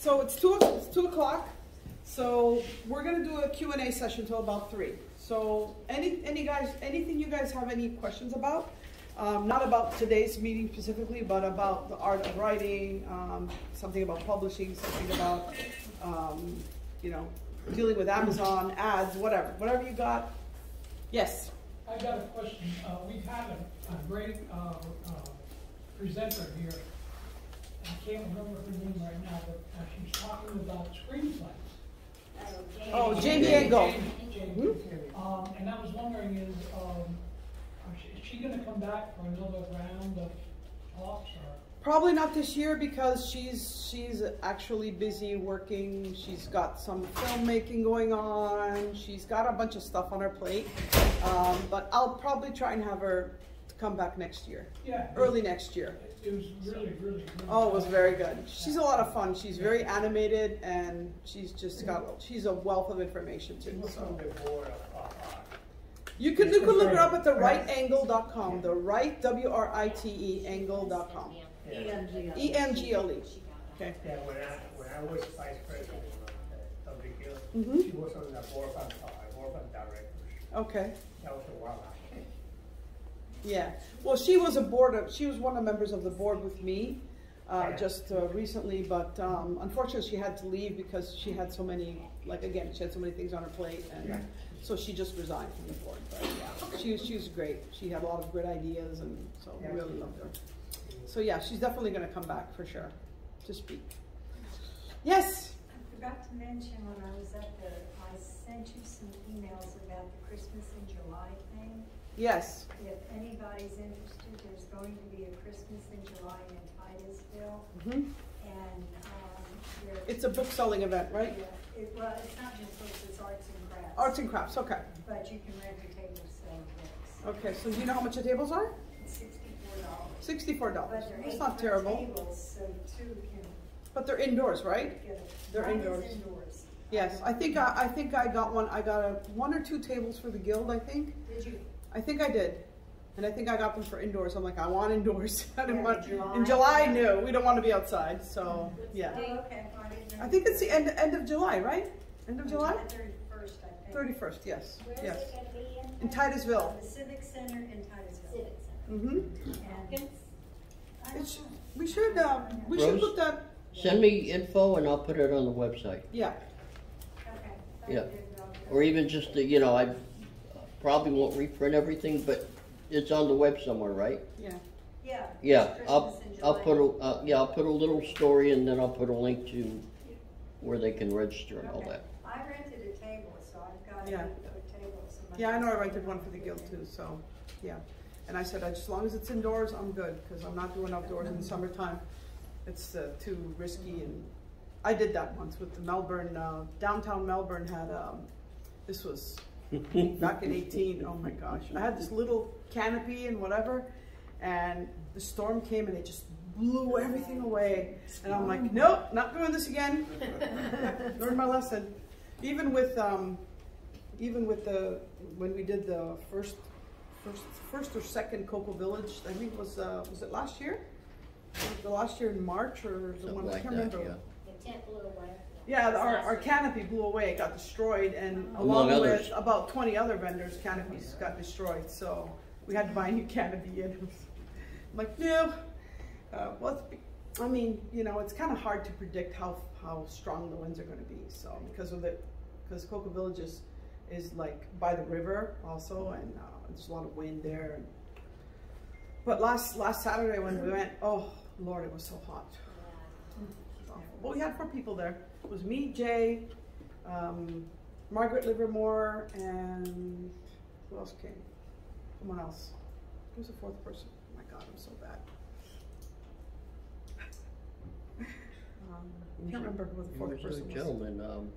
So it's two, it's two o'clock, so we're gonna do a Q and A session till about three. So any, any guys, anything you guys have any questions about? Um, not about today's meeting specifically, but about the art of writing, um, something about publishing, something about, um, you know, dealing with Amazon, ads, whatever, whatever you got. Yes, I got a question. Uh, we've had a, a great, uh, uh, presenter here. I can't remember her name right now, but uh, she's talking about screenplays. Oh, Engle. Jamie, Jamie. Um, and I was wondering is, um, she- is she gonna come back for another round of talks or? Probably not this year because she's she's actually busy working. She's got some filmmaking going on. She's got a bunch of stuff on her plate. Um, but I'll probably try and have her come back next year, Yeah. early next year. It was really, really, really. Oh, it was very good. She's a lot of fun. She's very animated and she's just got she's a wealth of information too. So you can you can look her up at the rightangle.com. The right W R I T E angle.com. E N G L E. Okay. Yeah, when I, when I was vice president of the, of the guild, Mhm. she was on the board of, uh, board of directors. Okay. That was a while back. Yeah, well, she was a board of, she was one of the members of the board with me, uh, just uh, recently, but, um, unfortunately, she had to leave because she had so many, like, again, she had so many things on her plate, and uh, so she just resigned from the board, but, yeah, she was, she was great, she had a lot of great ideas, and so we Yeah. really loved her. So, yeah, she's definitely gonna come back, for sure, to speak. Yes, I forgot to mention when I was up there, I sent you some emails about the Christmas in July thing. Yes, If anybody's interested, there's going to be a Christmas in July in Titusville, mhm. and, um, it's a book selling event, right? Yeah, It, well, it's not just books, it's arts and crafts. Arts and crafts, okay, But you can rent your table to sell books. okay, so do you know how much the tables are? Sixty-four dollars. Sixty-four dollars, But they're that's not terrible, tables, so two can but they're indoors, right? a. They're Mine indoors. indoors. Yes, I think I, I think I got one, I got a, one or two tables for the guild, I think. Did you? I think I did. And I think I got them for indoors. I'm like, I want indoors. I didn't Yeah, want, July. in July, no, we don't want to be outside, so, yeah. Oh, okay, I didn't know. I think it's the end, end of July, right? End of July? Thirty-first, I think. Thirty-first, yes, Where is yes. it gonna be in? In Titusville. The Civic Center in Titusville. Civic Center. Mm-hmm. And Hopkins? I don't It's, we should, uh, we should Rose? put that, Send me info and I'll put it on the website. yeah, Okay. Yeah. Thank you, Doctor. Or even just, to, you know, I probably won't reprint everything, but it's on the web somewhere, right? yeah. Yeah. Yeah, I'll, Christmas in I'll July. put a, uh, yeah, I'll put a little story and then I'll put a link to where they can register and all Okay. that. I rented a table, so I've got a Yeah. a table. somebody Yeah, I know I rented one for the guild too, so, yeah. And I said, as long as it's indoors, I'm good, because I'm not doing outdoors in the summertime. It's uh, too risky, and I did that once with the Melbourne, uh, downtown Melbourne had, um, this was back in 18, oh my gosh. I had this little canopy and whatever, and the storm came and it just blew everything away. And I'm like, nope, not doing this again. Learned my lesson. Even with, um, even with the, when we did the first, first, first or second Cocoa Village, I think it was, uh, was it last year? Was it The last year in March or the Something one, I like can't that, remember. yeah. The tent blew away. Yeah, our, our canopy blew away, it got destroyed, and Among along with others. about twenty other vendors, canopies got destroyed, so we had to buy a new canopy, and it was, I'm like, no. Uh, well, it's I mean, you know, it's kinda hard to predict how, how strong the winds are gonna be, so, because of the, because Cocoa Village is, is like by the river also, and, uh, there's a lot of wind there, and, but last, last Saturday when we went, oh, Lord, it was so hot. Well, we had four people there. It was me, Jay, um, Margaret Livermore, and who else came? Someone else. Who's the fourth person? Oh my God, I'm so bad. Um, I can't remember who the fourth was person was. gentleman, um,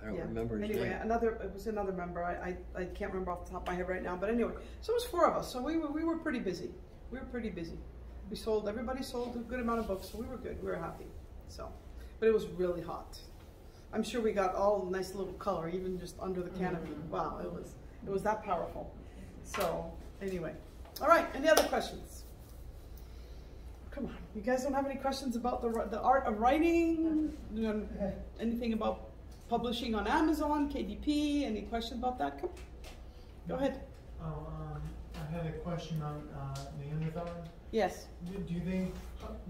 I don't Yeah. remember Anyway, name. another, it was another member. I, I, I can't remember off the top of my head right now, but anyway, so it was four of us. So we were, we were pretty busy. We were pretty busy. We sold, everybody sold a good amount of books, so we were good. We were happy. So, but it was really hot. I'm sure we got all nice little color, even just under the canopy. Wow, it was, it was that powerful. So, anyway. All right, any other questions? Come on. You guys don't have any questions about the, the art of writing? Anything about publishing on Amazon, KDP? Any questions about that? Come, go ahead. Oh, um, I had a question on, uh, Neanderthal. Yes. Do, do they,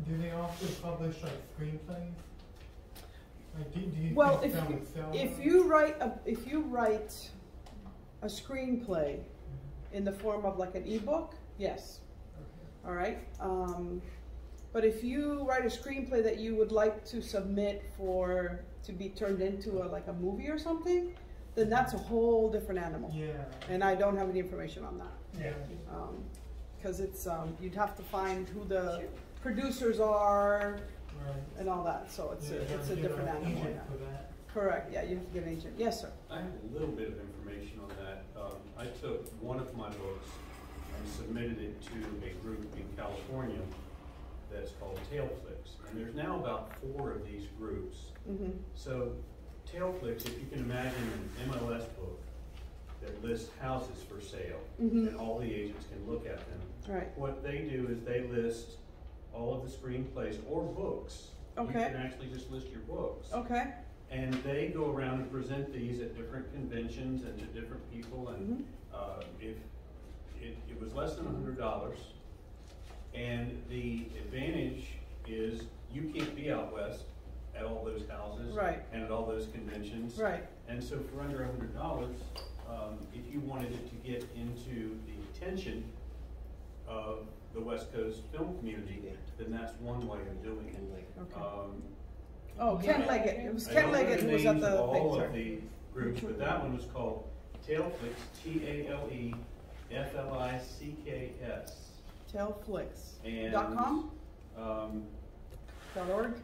do they also publish like screenplays? Like, do, do Well, if you, if you write a, if you write a screenplay in the form of like an ebook, yes. Okay. All right. Um, but if you write a screenplay that you would like to submit for to be turned into a, like a movie or something, then that's a whole different animal. Yeah. And I don't have any information on that Yeah. Because it's um, you'd have to find who the producers are Right. and all that. So it's Yeah, a, it's a different an animal. agent Yeah. For that. Correct. Yeah, you have to get an agent. Yes, sir. I have a little bit of information on that. Um, I took one of my books and submitted it to a group in California that's called Taleflicks. And there's now about four of these groups. Mm-hmm. So Taleflicks, if you can imagine an MLS book that lists houses for sale, Mhm. and all the agents can look at them. Right. What they do is they list all of the screenplays or books. Okay. You can actually just list your books. Okay. And they go around and present these at different conventions and to different people, and, Mhm. uh, if, it, it was less than a hundred dollars. And the advantage is you can't be out west at all those houses. Right. And at all those conventions. Right. And so for under a hundred dollars, um, if you wanted it to get into the attention of the West Coast film community, then that's one way of doing it. Okay. Um, Oh, Ken Leggett. It was I Ken don't know Leggett the who was at names of the all thing, of the groups, but that one was called Taleflicks, T A L E F L I C K S. Taleflicks. And, Dot com? Um, Dot org?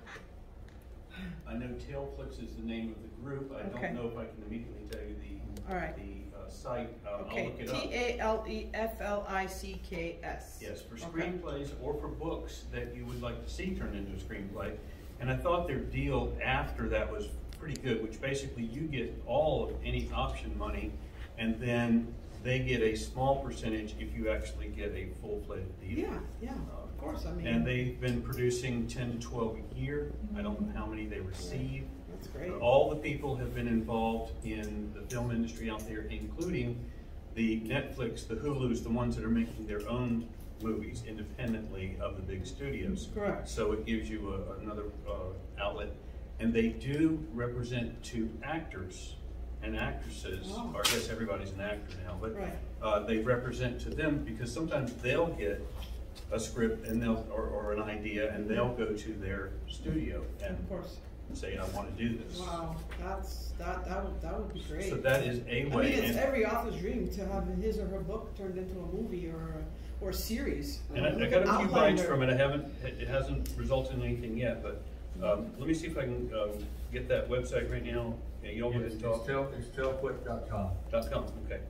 I know Taleflicks is the name of the group, I Okay. don't know if I can immediately tell you the, All right. the, site, uh, I'll Okay. look it up. T A L E F L I C K S. Yes, for Okay. screenplays or for books that you would like to see turned into a screenplay. And I thought their deal after that was pretty good, which basically you get all of any option money, and then they get a small percentage if you actually get a full-fledged deal. Yeah, yeah, of course. I mean, And they've been producing ten to twelve a year. I don't know how many they receive. That's great. All the people have been involved in the film industry out there, including the Netflix, the Hulus, the ones that are making their own movies independently of the big studios. Correct. So it gives you a, another uh, outlet. And they do represent to actors and actresses, Oh. or I guess everybody's an actor now, but Right. uh, they represent to them because sometimes they'll get a script and they'll, or, or an idea, and they'll go to their studio and Of course. Say, I want to do this. Wow, that's that that would that would be great. So that is a I mean, it's and- every author's dream to have his or her book turned into a movie or a, or a series. And I, I got a few bites Outlander. from it, I haven't, it it hasn't resulted in anything yet, but, um, let me see if I can, um, get that website right now. Yeah, y'all go ahead and talk. It's tailflip.com. Dot com, okay.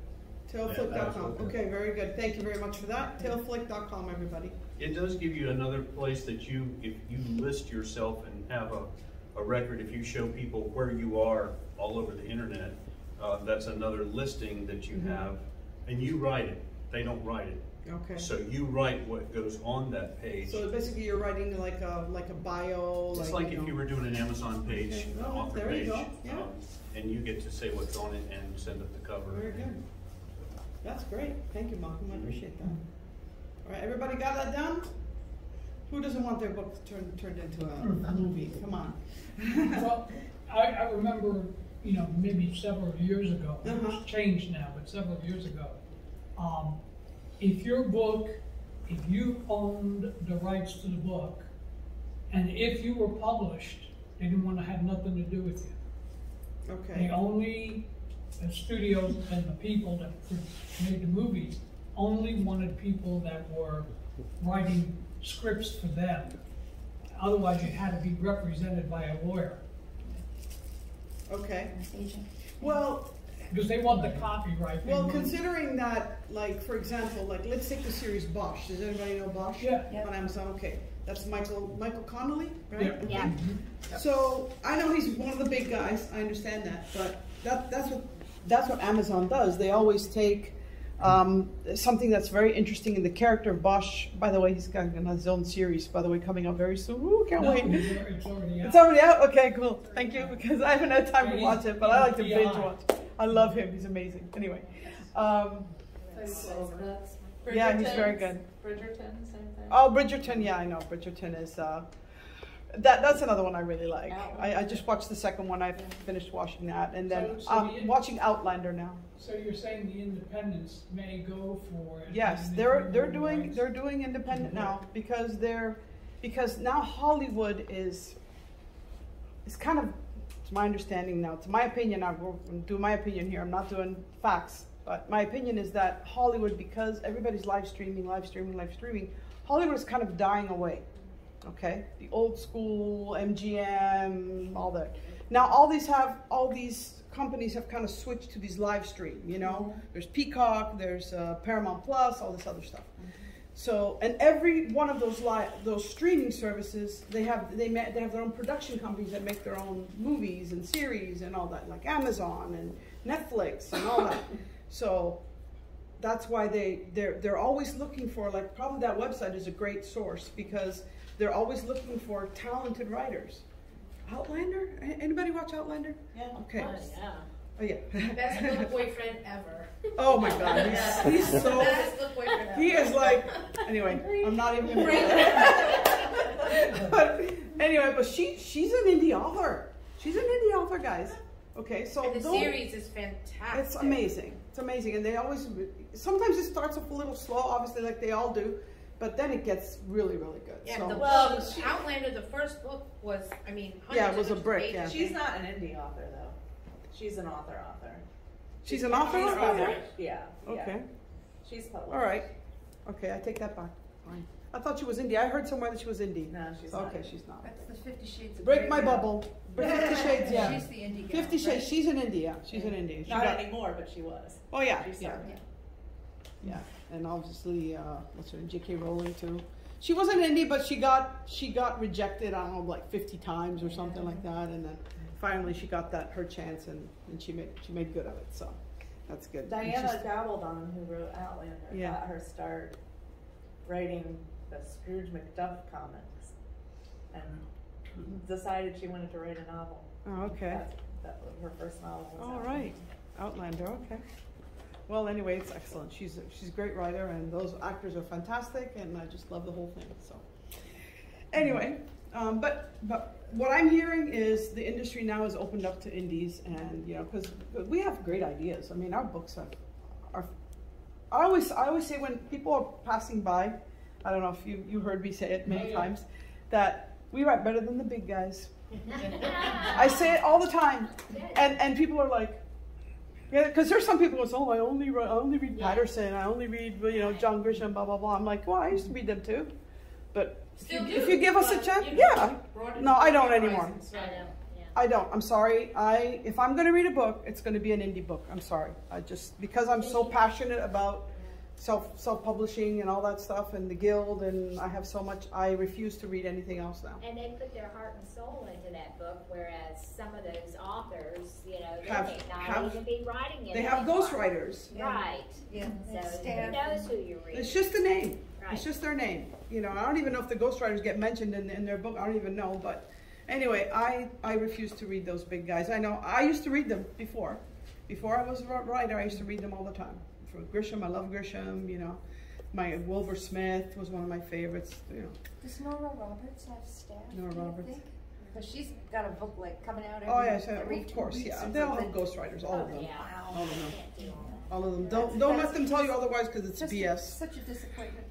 Taleflick.com. Yeah, Okay, very good. Thank you very much for that. Taleflick.com, everybody. It does give you another place that you, if you list yourself and have a, a record, if you show people where you are all over the internet, uh, that's another listing that you Mhm. have, and you write it, they don't write it. Okay. So you write what goes on that page. So basically, you're writing like a like a bio. It's like, like if know. you were doing an Amazon page, Okay, an well, author there you page, go, yeah. um, and you get to say what's on it and send up the cover. Very good. That's great. Thank you, Malcolm. I appreciate that. All right, everybody got that down? Who doesn't want their book turned turned into a, a movie? Come on. Well, I, I remember, you know, maybe several years ago, Uh-huh. it's changed now, but several years ago. Um, if your book, if you owned the rights to the book, and if you were published, they didn't want to have nothing to do with you. Okay. They only, the studios and the people that made the movies only wanted people that were writing scripts for them. Otherwise, you had to be represented by a lawyer, Okay. Well, because they want the copyright. They well, want- considering that, like for example, like let's take the series Bosch. Does anybody know Bosch? Yeah. Yeah. On Amazon. Okay. That's Michael Michael Connolly, right? Yeah. Okay. Yeah. Mm-hmm. So I know he's one of the big guys. I understand that, but that that's what that's what Amazon does. They always take Um, something that's very interesting in the character of Bosch. By the way, he's got his own series. By the way, coming out very soon. Ooh, can't No, wait. it's al- it's already out. It's already out. Okay, cool. Thank you because I haven't had time to watch it, but I like to binge beyond. watch. I love him. He's amazing. Anyway, um, yeah, he's very good. Bridgerton, same thing. Oh, Bridgerton. Yeah, I know. Bridgerton is. Uh, that that's another one I really like. I, I just watched the second one. I finished watching that, and then So- so um, I'm you- watching Outlander now. So you're saying the independents may go for it? Yes, and they're they they're doing they're doing independent now because they're because now Hollywood is it's kind of it's my understanding now. It's my opinion. I'm going do my opinion here. I'm not doing facts, but my opinion is that Hollywood because everybody's live streaming, live streaming, live streaming. Hollywood is kind of dying away. Okay, the old school MGM, all that. Now all these have all these companies have kind of switched to these live stream. You know, there's Peacock, there's uh, Paramount Plus, all this other stuff. So, and every one of those live, those streaming services, they have they ma- they have their own production companies that make their own movies and series and all that, like Amazon and Netflix and all that. So, that's why they they're they're always looking for like probably that website is a great source because they're always looking for talented writers. Outlander? Anybody watch Outlander? Yeah. Okay. Oh, yeah. Oh yeah. Best book boyfriend ever. oh my God, he's, he's so Best book boyfriend ever. he is like anyway. I'm not even. Gonna but anyway, but she she's an indie author. She's an indie author, guys. Okay, so And the don't- series is fantastic. it's amazing. It's amazing, and they always. Sometimes it starts off a little slow, obviously, like they all do, but then it gets really, really good. Yeah, so, the Well, well, Outlander, the first book was, I mean, Yeah, it was a of brick, yeah. She's not an indie author though. She's an author author. she's an author. She's author? published, Yeah. yeah. Okay. She's published. All right. Okay, I take that back. Fine. I thought she was indie. I heard somewhere that she was indie. No, she's not. Okay, she's not. That's the Fifty Shades of Break Grey my girl. bubble. Fifty Shades, yeah. She's the indie girl. Fifty Shades. She's an indie. Yeah, she's an indie. She Not got- anymore, but she was. Oh yeah, She yeah, started. yeah. And obviously, uh, what's her name? J.K. Rowling too. She wasn't indie, but she got she got rejected. I don't know, like fifty times or something like that. And then finally, she got that her chance, and, and she made she made good of it. So that's good. Diana Gabaldon, who wrote Outlander, Yeah. got her start writing the Scrooge McDuck comics, and mm-hmm. decided she wanted to write a novel. Oh, okay. That's, that her first novel. All Outlander. right, Outlander. Okay. Well, anyway, it's excellent. She's a, she's a great writer, and those actors are fantastic, and I just love the whole thing. So, anyway, um, but but what I'm hearing is the industry now is opened up to indies, and you know, because we have great ideas. I mean, our books are are. I always I always say when people are passing by, I don't know if you you heard me say it many Oh, yeah. times, that we write better than the big guys. I say it all the time, and and people are like, yeah, because there's some people who say, oh, I only re- I only read Patterson, I only read you know John Grisham, blah blah blah. I'm like, well, I used to read them too, but if Still you, if you give us a chance, yeah. No, I don't your anymore. horizons, right. I don't. I'm sorry. I if I'm going to read a book, it's going to be an indie book. I'm sorry. I just because I'm so passionate about self self publishing and all that stuff and the guild and I have so much. I refuse to read anything else now. And they put their heart and soul into that book, whereas some of those authors, you know, they Have- may not have- even be writing it. They have anymore. ghostwriters. Right. Yeah. So It's who knows who you read? It's just a name. Right. It's just their name. You know, I don't even know if the ghostwriters get mentioned in, in their book. I don't even know. But anyway, I, I refuse to read those big guys. I know I used to read them before. Before I was a writer, I used to read them all the time. For Grisham, I love Grisham. You know, my Wilbur Smith was one of my favorites. You know, Does Nora Roberts have staff? Nora Roberts. Because she's got a book like coming out every, oh yes, every of course, yeah. They all have ghostwriters, all of them, Yeah. all of them, all of them. Don't don't let them tell you otherwise because it's Just BS. such a disappointment.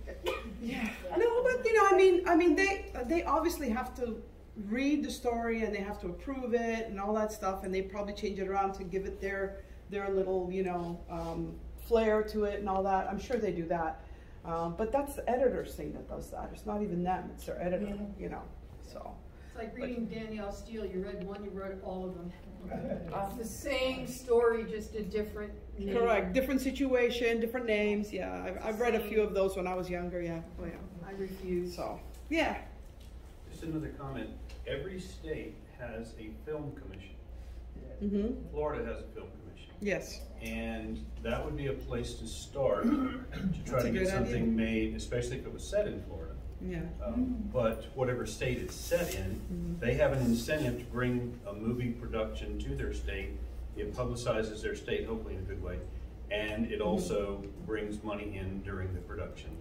Yeah. No, but you know, I mean, I mean, they they obviously have to read the story and they have to approve it and all that stuff, and they probably change it around to give it their their little you know um, flair to it and all that. I'm sure they do that, um, but that's the editor's thing that does that. It's not even them; it's their editor. You know, so. It's like reading Danielle Steel. You read one, you read all of them. It's the same story, just a different name. Correct. Different situation, different names. Yeah, I've, I've read a few of those when I was younger. Yeah. Oh, yeah. I refuse. So, yeah. Just another comment. Every state has a film commission. Mm-hmm, Florida has a film commission. yes. And that would be a place to start to try That's a to get good idea. something made, especially if it was set in Florida. Yeah. Um, But whatever state it's set in, Mhm. they have an incentive to bring a movie production to their state. It publicizes their state, hopefully in a good way, and it also brings money in during the production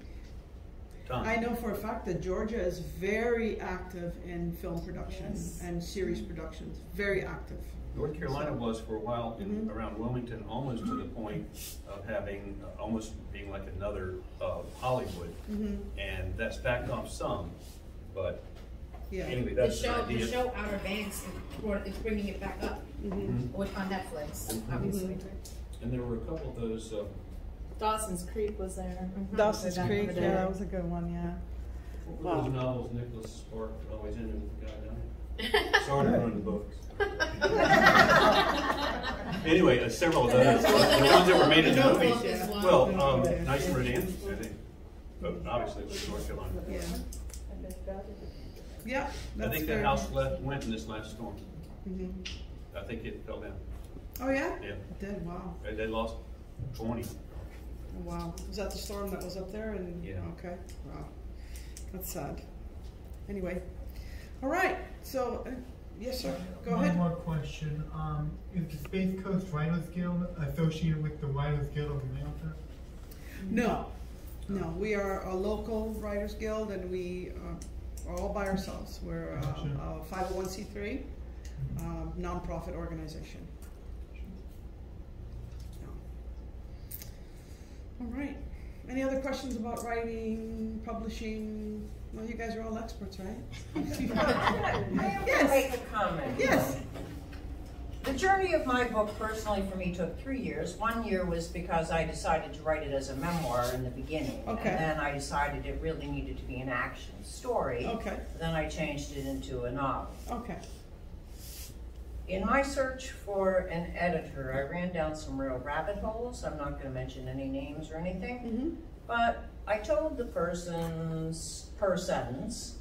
time. I know for a fact that Georgia is very active in film production Yes. and series productions, very active. North Carolina was for a while in, Mhm. around Wilmington, almost to the point of having, uh, almost being like another uh, Hollywood. Mm-hmm, And that's backed off some, but yeah. anyway, The that's the show, the idea. show Outer Banks is bringing it back up Mhm. with, on Netflix, Mhm. obviously. And there were a couple of those, uh, Dawson's Creek was there. Dawson's Back in Creek, yeah, that was a good one, yeah. what were those novels Nicholas Spark always ended with the guy dying? Sorry to ruin the books. Anyway, uh, several of those, the ones that were made into Notebook movies. is. Well, um, Nights in Rodanthe, I think, but obviously it was North Carolina. Yeah. Yeah, I think very. the house left, went in this last storm. Mhm. I think it fell down. Oh, yeah? Yeah, It did, wow. they, they lost twenty. Oh, Wow, was that the storm that was up there and? Yeah. Okay, wow, that's sad. Anyway, all right, so, uh, yes, sir, go One ahead. One more question, um, is the Space Coast Writers Guild associated with the Writers Guild of America? No, no, we are a local writers guild and we uh, are all by ourselves. We're uh, a five oh one C three, um, nonprofit organization. All right, any other questions about writing, publishing? Well, you guys are all experts, right? I have to Yes. make a comment. Yes. The journey of my book personally for me took three years. One year was because I decided to write it as a memoir in the beginning. Okay. And then I decided it really needed to be an action story. Okay, Then I changed it into a novel. okay. In my search for an editor, I ran down some real rabbit holes. I'm not gonna mention any names or anything. Mm-hmm, But I told the persons, persons,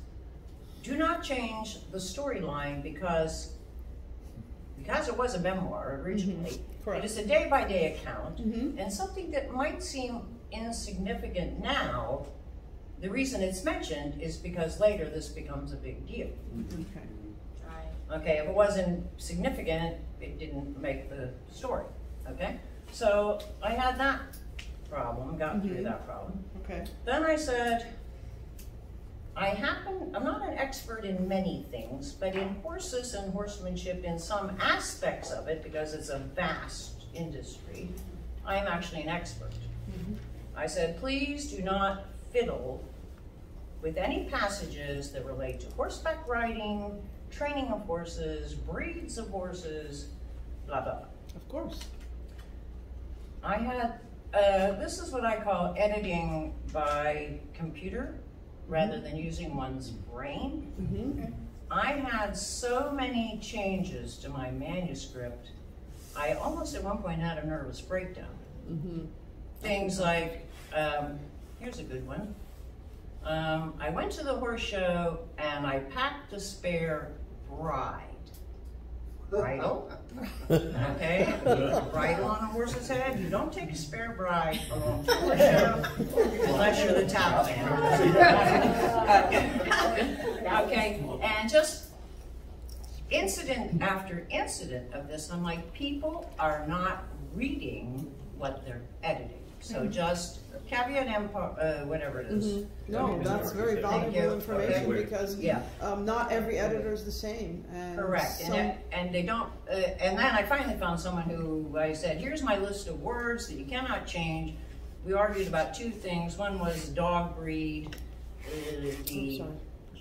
do not change the storyline because, because it was a memoir originally. It correct. is a day-by-day account, Mm-hmm, and something that might seem insignificant now, the reason it's mentioned is because later this becomes a big deal. okay. Okay, if it wasn't significant, it didn't make the story, okay? So I had that problem, got through Mhm. that problem. Okay. Then I said, I happen, I'm not an expert in many things, but in horses and horsemanship, in some aspects of it, because it's a vast industry, I am actually an expert. Mhm. I said, please do not fiddle with any passages that relate to horseback riding, training of horses, breeds of horses, blah, blah, blah. Of course. I had, uh, this is what I call editing by computer rather than using one's brain. Mm-hmm. I had so many changes to my manuscript, I almost at one point had a nervous breakdown. Mm-hmm. Things like, um, here's a good one. Um, I went to the horse show and I packed a spare bride. Bridle, okay? Bridle on a horse's head. You don't take a spare bride along to a show unless you're the Taliban. Okay, and just incident after incident of this, I'm like, people are not reading what they're editing. So just caveat emptor, uh, whatever it is. Mm-hmm. No, that's very valuable information Okay. because Yeah. um, not every editor is the same. And Correct, and, some- that- and they don't, uh, and then I finally found someone who, I said, here's my list of words that you cannot change. We argued about two things, one was dog breed, uh, I'm the, sorry.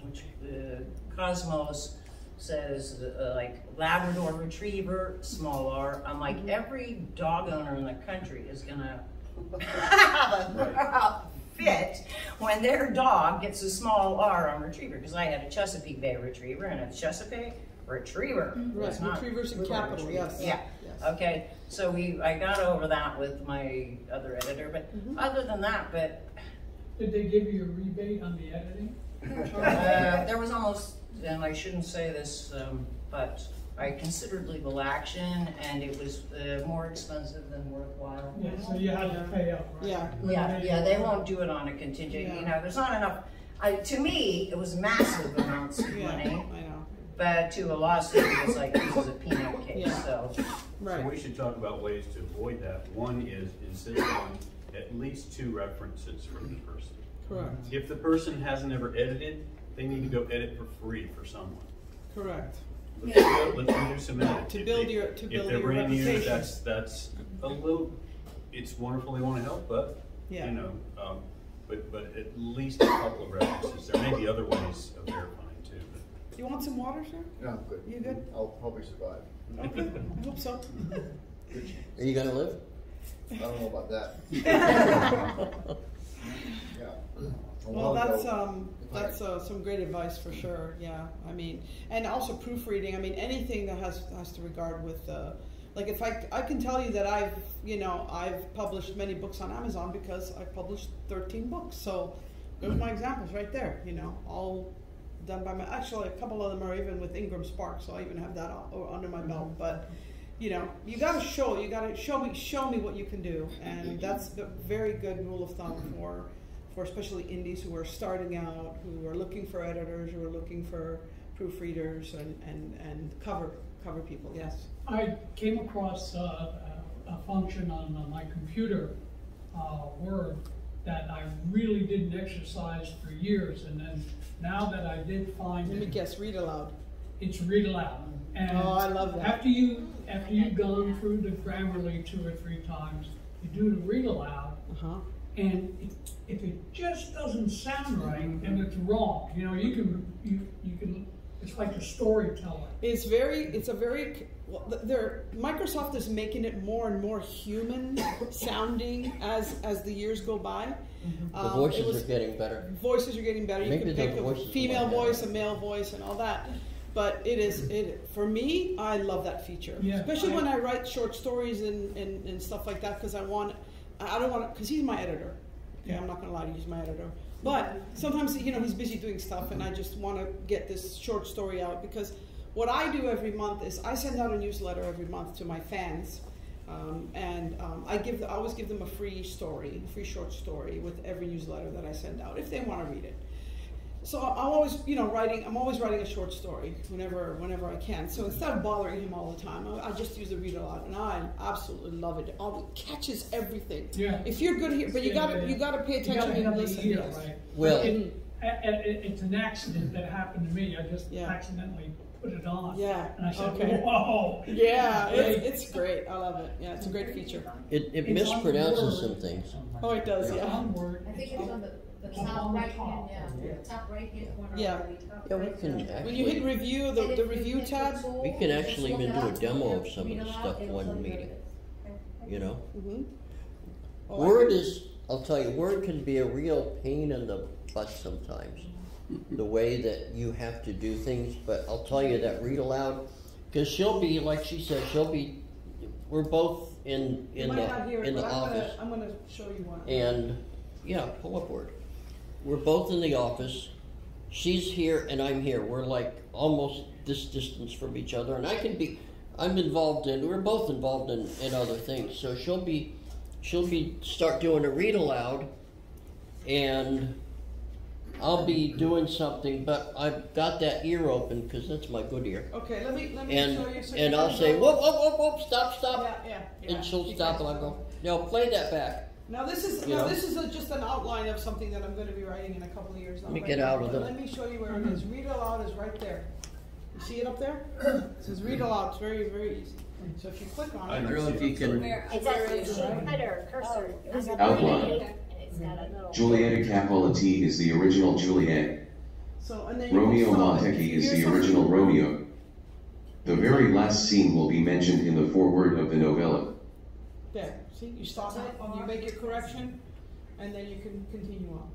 which, uh, Cosmos says, uh, like Labrador Retriever, small r. I'm like, Mm-hmm. every dog owner in the country is gonna have a fit when their dog gets a small R on retriever, because I had a Chesapeake Bay Retriever and a Chesapeake Retriever. Right, not retrievers in Retriever. yes. Yeah, Yes. okay, so we, I got over that with my other editor, but Mhm. other than that, but, Did they give you a rebate on the editing? uh, there was almost, and I shouldn't say this, um, but I considered legal action and it was uh, more expensive than worthwhile. Yeah, so you had to pay up, right? Yeah. Yeah, yeah, they won't do it on a contingent, you know, there's not enough, I, to me, it was massive amounts of Yeah, money, I know, but to a lawsuit, it was like, this is a peanut case, Yeah. so. So we should talk about ways to avoid that. One is insist on at least two references from the person. correct, If the person hasn't ever edited, they need to go edit for free for someone. correct. Let's, do- let's do some edit. To If build they- your- to build If they're your brand new, reputation. that's, that's a little, it's wonderful they wanna help, but, Yeah. you know, um, but, but at least a couple of references. There may be other ways of verifying too, but. You want some water, sir? No, I'm good. You good? I'll probably survive. Okay, I hope so. Are you gonna live? I don't know about that. Yeah. A Well, that's, um, that's, uh, some great advice for sure, yeah, I mean, and also proofreading, I mean, anything that has, has to regard with, uh, like if I, I can tell you that I've, you know, I've published many books on Amazon because I've published thirteen books, so there's my examples right there, you know, all done by my, actually, a couple of them are even with Ingram Spark, so I even have that under my belt, but, you know, you gotta show, you gotta show me, show me what you can do, and that's the very good rule of thumb for, for especially indies who are starting out, who are looking for editors, who are looking for proofreaders and, and, and cover, cover people, yes. I came across uh, a, a function on uh, my computer, uh, Word, that I really didn't exercise for years, and then now that I did find Let me it, guess, read aloud. it's read aloud. And Oh, I love that. After you, after you've gone through the Grammarly two or three times, you do the read aloud, Uh-huh. And if, if it just doesn't sound right, then it's wrong. You know, you can, you, you can, it's like a storyteller. It's very, it's a very, well, th- they're, Microsoft is making it more and more human sounding as, as the years go by. The Um, it voices was- are getting better. voices are getting better. You can pick a female voice, a male voice, and all that. But it is it for me. I love that feature, Yeah, especially I- when I write short stories and, and, and stuff like that because I want. I don't want to because he's my editor. Okay, Yeah. I'm not gonna lie to you, he's my editor. But sometimes you know he's busy doing stuff, and I just want to get this short story out because what I do every month is I send out a newsletter every month to my fans. Um, and um, I give, I always give them a free story, a free short story with every newsletter that I send out if they want to read it. So I'm always, you know, writing. I'm always writing a short story whenever, whenever I can. So instead of bothering him all the time, I, I just use the read aloud, and I absolutely love it. All it catches everything. Yeah. If you're good here, but you Yeah, gotta, yeah. you gotta pay You gotta attention and listen. ear, yes. right? Well- It- mm. a- a- it- it's an accident that happened to me. I just Yeah. accidentally put it on. Yeah, And I said, okay. whoa. Yeah, it's, it's great. I love it. Yeah, it's a great feature. It, it It's mispronounces Word. some things. Oh, it does. It's Yeah. I think it's on the, the top right hand, top. yeah, top right hand corner. Yeah. the Yeah, we can corner. When you hit actually, review, the, the review tab. we can actually even do a demo of some of the stuff one meeting. what it is. you know? Mm-hmm. Oh, I Word can- is, I'll tell you, Word can be a real pain in the butt sometimes. the way that you have to do things, but I'll tell you that read aloud, because she'll be, like she said, she'll be, we're both in, You in might not the, hear it, in the but I'm office. gonna, I'm gonna show you one. And, yeah, pull up Word. We're both in the office. She's here and I'm here. We're like almost this distance from each other. And I can be, I'm involved in, we're both involved in, in other things. So she'll be, she'll be, start doing a read aloud and I'll be doing something, but I've got that ear open because that's my good ear. Okay, let me, let me And, show you. so and I'll say, whoop, whoop, whoop, whoop, stop, stop. Yeah, yeah, yeah. And she'll stop and I'll go, no, play that back. Now this is You now know? this is a, just an outline of something that I'm going to be writing in a couple of years. Let me get out of but the- Let me show you where it is. Read aloud is right there. You see it up there? It says read aloud. It's very very easy. So if you click on I it, I don't know if you can, It's actually, she put her cursor. on the Outline. blade, And it's got a little. Julieta Capoletti is the original Juliet. so and then you Romeo can stop. Montecchi is Here's the something- original Romeo. The very last scene will be mentioned in the foreword of the novella. There. See, you stop it and you make your correction, and then you can continue on.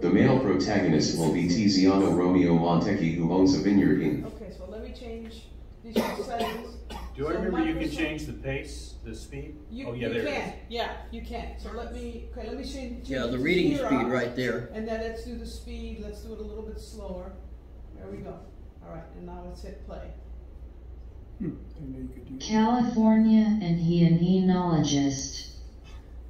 The male protagonist will be Tiziano Romeo Montecchi who owns a vineyard in Okay, so let me change these are settings. Do I So remember you can change the pace, the speed? You, Oh, yeah, you there can. is. Yeah, you can. So let me okay. Let me change. yeah, the it reading zero. speed right there. And then let's do the speed, let's do it a little bit slower. There we go. All right, and now let's hit play. California and he an enologist.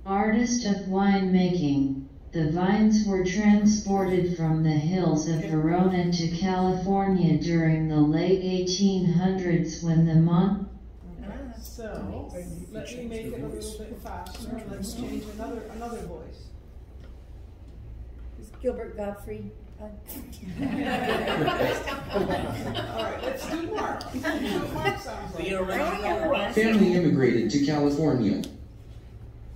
Artist of winemaking. The vines were transported from the hills of Verona to California during the late 1800s when the Mont So, let me make it a little bit faster, let's change another, another voice. Is Gilbert Gottfried? Uh, Alright, let's do Mark. See what Mark sounds like. The original Family immigrated to California.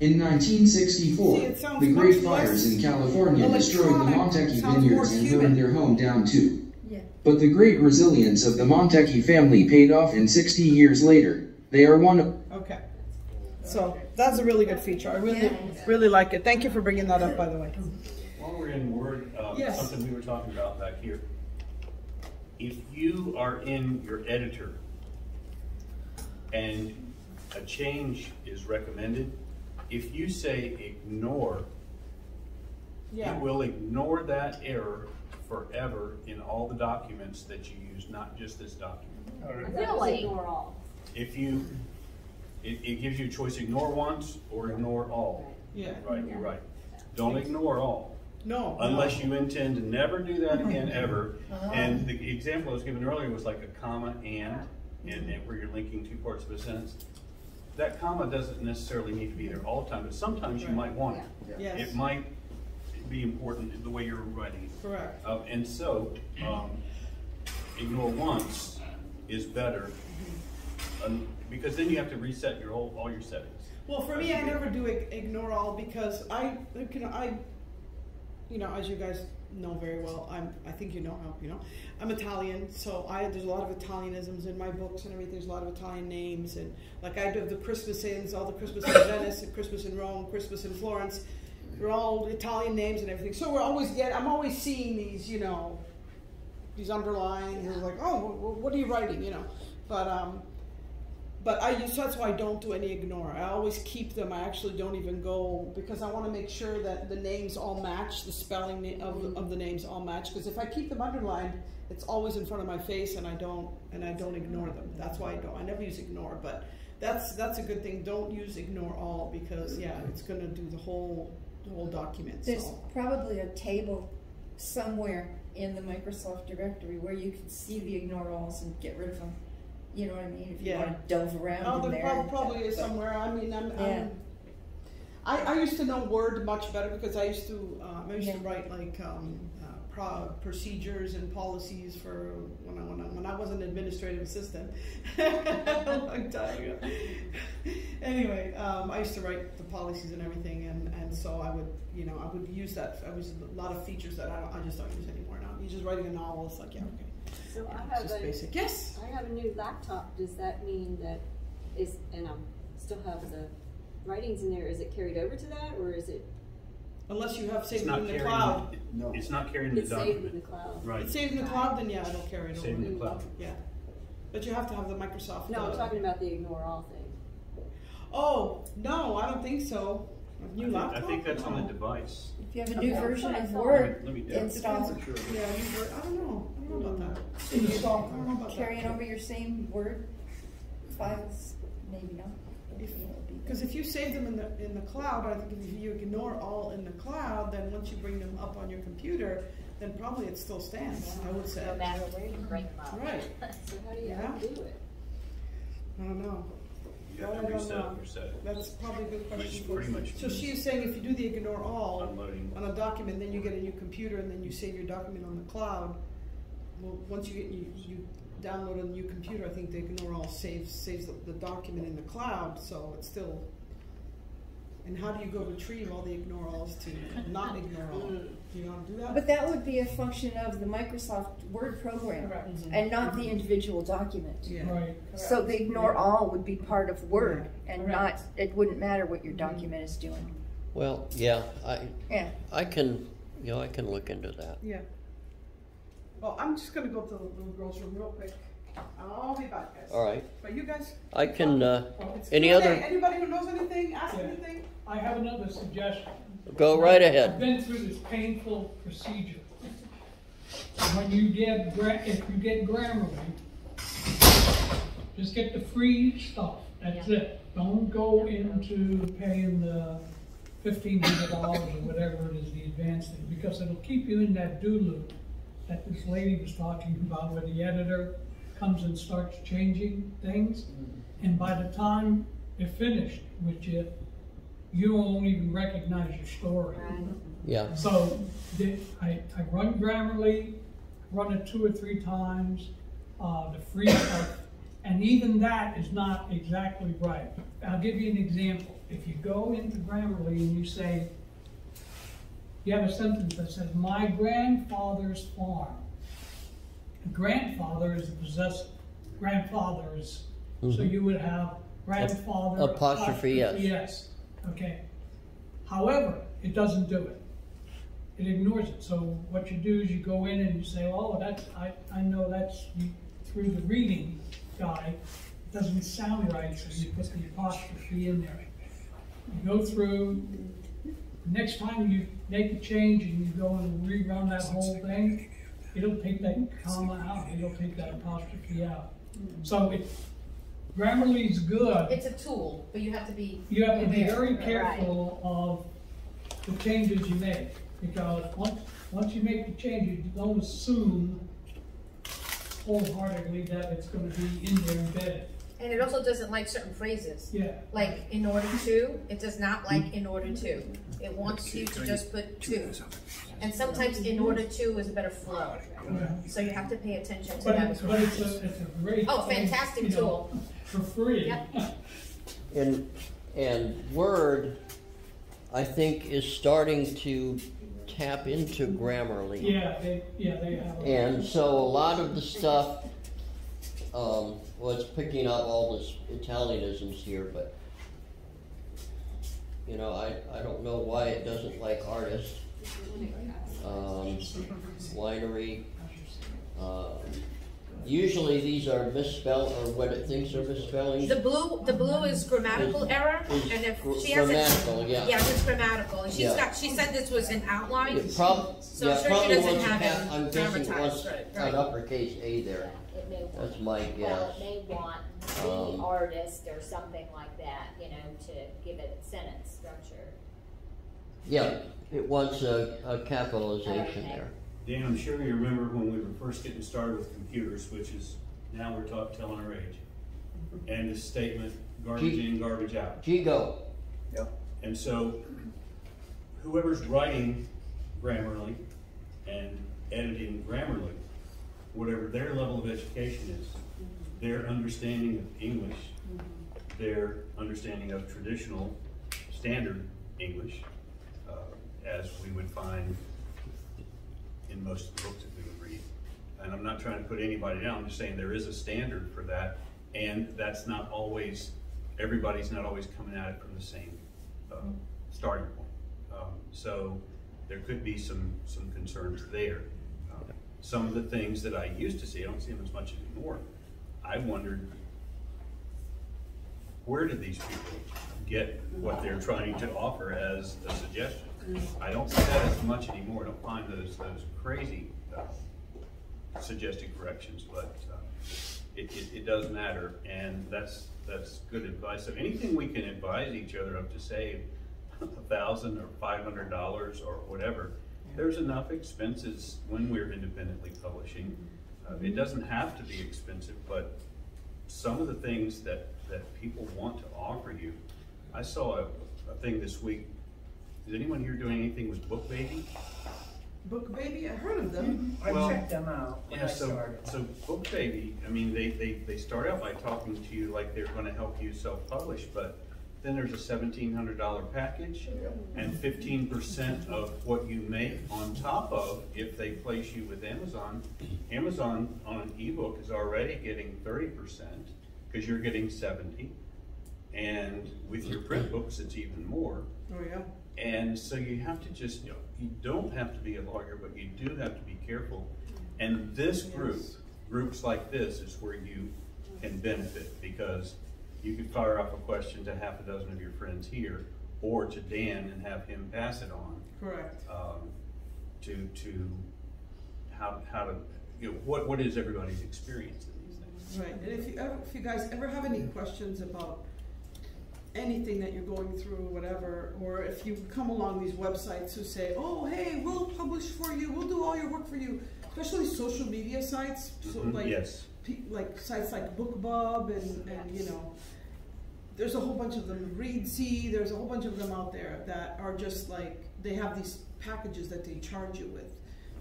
In 1964, See, the Great much less Fires in California destroyed the electronic. Montecchi Sounds vineyards and human. burned their home down too. Yeah. But the great resilience of the Montecchi family paid off and 60 years later, they are one of Okay. So, that's a really good feature. I really, really like it. Thank you for bringing that up, by the way. While in Word, uh, Yes. something we were talking about back here. If you are in your editor and a change is recommended, if you say ignore, Yeah. it will ignore that error forever in all the documents that you use, not just this document. Really? Ignore all. If you, it, it gives you a choice, ignore once or ignore all. Yeah. Right, you're right. Don't ignore all. No. Unless you intend to never do that again, ever. And the example I was given earlier was like a comma and, and it- where you're linking two parts of a sentence. That comma doesn't necessarily need to be there all the time, but sometimes you might want it. Yes. It might be important in the way you're writing. Correct. Uh, and so, um, ignore once is better, um, because then you have to reset your whole, all your settings. Well, for me, I never do ignore all because I, can I, you know, as you guys know very well, I'm, I think you know how, you know, I'm Italian, so I, there's a lot of Italianisms in my books and everything, there's a lot of Italian names, and like I do the Christmas inns, all the Christmas in Venice, and Christmas in Rome, Christmas in Florence, they're all Italian names and everything, so we're always get, I'm always seeing these, you know, these underlines, and like, oh, wh- wh- what are you writing, you know, but, um, but I use, that's why I don't do any ignore. I always keep them. I actually don't even go because I want to make sure that the names all match, the spelling of, the- of the names all match. Because if I keep them underlined, it's always in front of my face, and I don't and I don't ignore them. That's why I don't. I never use ignore, but that's that's a good thing. Don't use ignore all because yeah, mm-hmm. it's going to do the whole the whole document. There's So probably a table somewhere in the Microsoft directory where you can see the ignore alls and get rid of them. You know what I mean? If you want to delve around Oh, in there prob- probably is somewhere. I mean, I'm, Yeah. I'm I, I used to know Word much better because I used to um, I used to write like um, uh, pro- procedures and policies for when I, when I when I was an administrative assistant a long time ago. anyway, um, I used to write the policies and everything, and, and so I would you know I would use that. I was a lot of features that I, don't, I just don't use anymore now. You're just writing a novel. It's like yeah okay. So Yeah, I have just a, basic. Yes. I have a new laptop. Does that mean that is, and I'm still have the writings in there, is it carried over to that or is it? Unless you have It's saved it in the carrying, cloud. it- it's not carrying the It's saved document. in the cloud. Right. It's saved in the cloud, then yeah, it'll carry it over. Saved in the cloud. Yeah. But you have to have the Microsoft. No, uh, I'm talking about the ignore all thing. Oh, no, I don't think so. A new I think- laptop? I think that's on the device. If you have a new Okay. version of Let me- Word let me do it. installed, Yeah, new Word, I don't know, I don't know about that. so you I don't know about that. carrying over your same Word files, maybe not. but, you know, it'd be- Because if you save them in the, in the cloud, I think if you ignore all in the cloud, then once you bring them up on your computer, then probably it still stands, I would say. No matter where you bring them up. Right. So how do you Yeah. undo it? I don't know. You have to reset your settings. That's probably a good question. Which for- pretty much So means she is saying if you do the ignore all Unloading. on a document, then you get a new computer and then you save your document on the cloud. Well, once you get, you, you download a new computer, I think the ignore all saves, saves the, the document in the cloud, so it's still. And how do you go retrieve all the ignore alls to not ignore all? Mm. Do you know how to do that? But that would be a function of the Microsoft Word program mm-hmm. and not the individual document. Yeah. Right. So the ignore all would be part of Word and not, it wouldn't matter what your mm-hmm. document is doing. Well, yeah, I, Yeah. I can, you know, I can look into that. Yeah. Well, I'm just gonna go to the little girl's room real quick. I'll be back, guys. All right. But you guys. I can, uh, It's any other, Anybody who knows anything, ask Yeah. anything. I have another suggestion. go right ahead. I've ahead. been through this painful procedure. When you get, if you get Grammarly, Just get the free stuff, that's it. Don't go into paying the fifteen hundred dollars or whatever it is, the advance thing, because it'll keep you in that do loop that this lady was talking about, where the editor comes and starts changing things. And by the time they're finished with you, you won't even recognize your story. Yeah. So, the, I, I run Grammarly, run it two or three times, uh, the free stuff, and even that is not exactly right. I'll give you an example. If you go into Grammarly and you say, you have a sentence that says, my grandfather's farm. Grandfather is the possessive. Grandfather is, so Mhm. you would have grandfather. Apostrophe yes. Yes, okay. However, it doesn't do it. It ignores it. So what you do is you go in and you say, oh, that's, I, I know that's you- through the reading guy. It doesn't sound right, so you put the apostrophe in there. You go through, next time you make a change and you go and rerun that whole thing, it'll take that comma out, it'll take that apostrophe out. So it, is good. It's a tool, but you have to be. You have to be very Right. careful of the changes you make, because once, once you make the changes, you don't assume wholeheartedly that it's gonna be in there embedded. And it also doesn't like certain phrases. Yeah. Like in order to, it does not like in order to. It wants you to just put to. And sometimes in order to is a better flow. So you have to pay attention to But that it's, but it's a, it's a great. Oh, thing, fantastic you know, tool. For free. Yep. And, and Word, I think, is starting to tap into Grammarly. Yeah, they, yeah, they have. And so a lot of the stuff, um, well, it's picking up all this Italianisms here, but, you know, I, I don't know why it doesn't like artist. Um, winery, um, usually these are misspelled, or what it thinks are misspellings. The blue, the blue is grammatical Is- error, is and if she has grammatical, it, yeah. yeah, it's grammatical, and she's Yeah. got, she said this was an outline, It prob- so yeah, I'm sure she doesn't have cap- I'm guessing it wants grammatized, right, an uppercase A there. It may want. That's my guess. Well, it may want the Um, artist or something like that, you know, to give it sentence structure. Yeah, it wants a, a capitalization there. Dan, I'm sure you remember when we were first getting started with computers, which is, now we're talk, telling our age. And the statement, garbage Gee. in, garbage out. Gigo. Yep. And so whoever's writing Grammarly and editing Grammarly, whatever their level of education is, their understanding of English, their understanding of traditional standard English, uh, as we would find in most of the books that we would read. And I'm not trying to put anybody down, I'm just saying there is a standard for that, and that's not always, everybody's not always coming at it from the same uh, starting point. Um, So there could be some, some concerns there. Some of the things that I used to see, I don't see them as much anymore. I wondered, where did these people get what they're trying to offer as a suggestion? I don't see that as much anymore. I don't find those, those crazy uh, suggested corrections, but uh, it, it, it does matter, and that's, that's good advice. So anything we can advise each other of to save a thousand or five hundred dollars or whatever, there's enough expenses when we're independently publishing. Uh, It doesn't have to be expensive, but some of the things that, that people want to offer you. I saw a, a thing this week. Is anyone here doing anything with Book Baby? Book Baby, I heard of them. I Well, checked them out Yeah, so, started. so Book Baby, I mean, they, they, they start out by talking to you like they're gonna help you self-publish, but then there's a seventeen hundred dollar package and fifteen percent of what you make on top of, if they place you with Amazon. Amazon on an ebook is already getting thirty percent, cause you're getting seventy. And with your print books, it's even more. Oh, yeah. And so you have to just, you know, you don't have to be a lawyer, but you do have to be careful. And this group, groups like this is where you can benefit because you could fire off a question to half a dozen of your friends here or to Dan and have him pass it on Correct. um, to, to how, how to, you know, what, what is everybody's experience in these things? Right, and if you ever, if you guys ever have any questions about anything that you're going through, or whatever, or if you come along these websites who say, oh, hey, we'll publish for you, we'll do all your work for you, especially social media sites, so Mhm, like, yes. like sites like BookBub and, and, you know, there's a whole bunch of them, Reedsy, there's a whole bunch of them out there that are just like, they have these packages that they charge you with.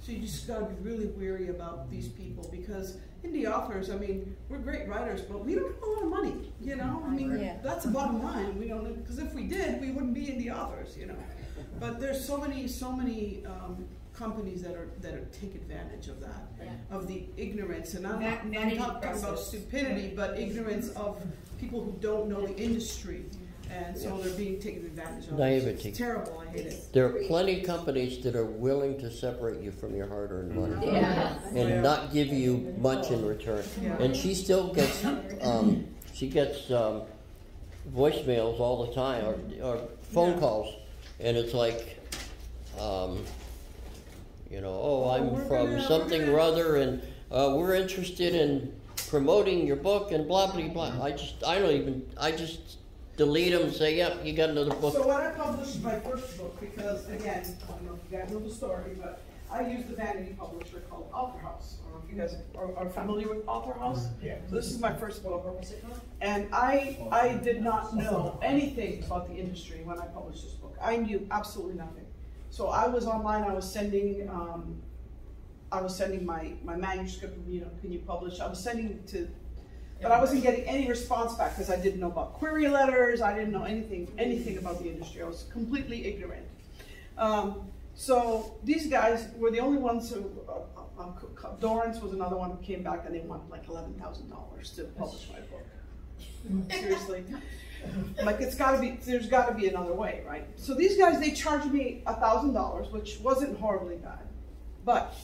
So you just gotta be really wary about these people because indie authors, I mean, we're great writers, but we don't have a lot of money, you know? I mean, Yeah. that's the bottom line. We don't, because if we did, we wouldn't be indie authors, you know? But there's so many, so many um, companies that are that are, take advantage of that, of the ignorance, and I'm not, I'm not talking about stupidity, but ignorance of people who don't know the industry, and so they're being taken advantage of. Naivety. It's terrible. I hate it. There are plenty of companies that are willing to separate you from your hard-earned money Yeah. and Yeah. not give you much in return. Yeah. And she still gets, um, she gets um, voicemails all the time or, or phone Yeah. calls, and it's like, um, you know, oh, I'm we're from gonna- something gonna- or other, and uh, we're interested in promoting your book and blah blah blah. I just, I don't even, I just delete them and say, yep, you got another book. So when I published my first book, because again, I don't know if you guys know the story, but I used the vanity publisher called Author House. I don't know if you guys are, are familiar with Author House. Yeah. So this is my first book. And I, I did not know anything about the industry when I published this book. I knew absolutely nothing. So I was online, I was sending, um, I was sending my, my manuscript, you know, can you publish? I was sending to, but I wasn't getting any response back because I didn't know about query letters. I didn't know anything, anything about the industry. I was completely ignorant. Um, so these guys were the only ones who, uh, uh, uh, Dorrance was another one who came back and they wanted like eleven thousand dollars to publish my book. Seriously. Like it's gotta be, there's gotta be another way, right? So these guys, they charged me a thousand dollars, which wasn't horribly bad. But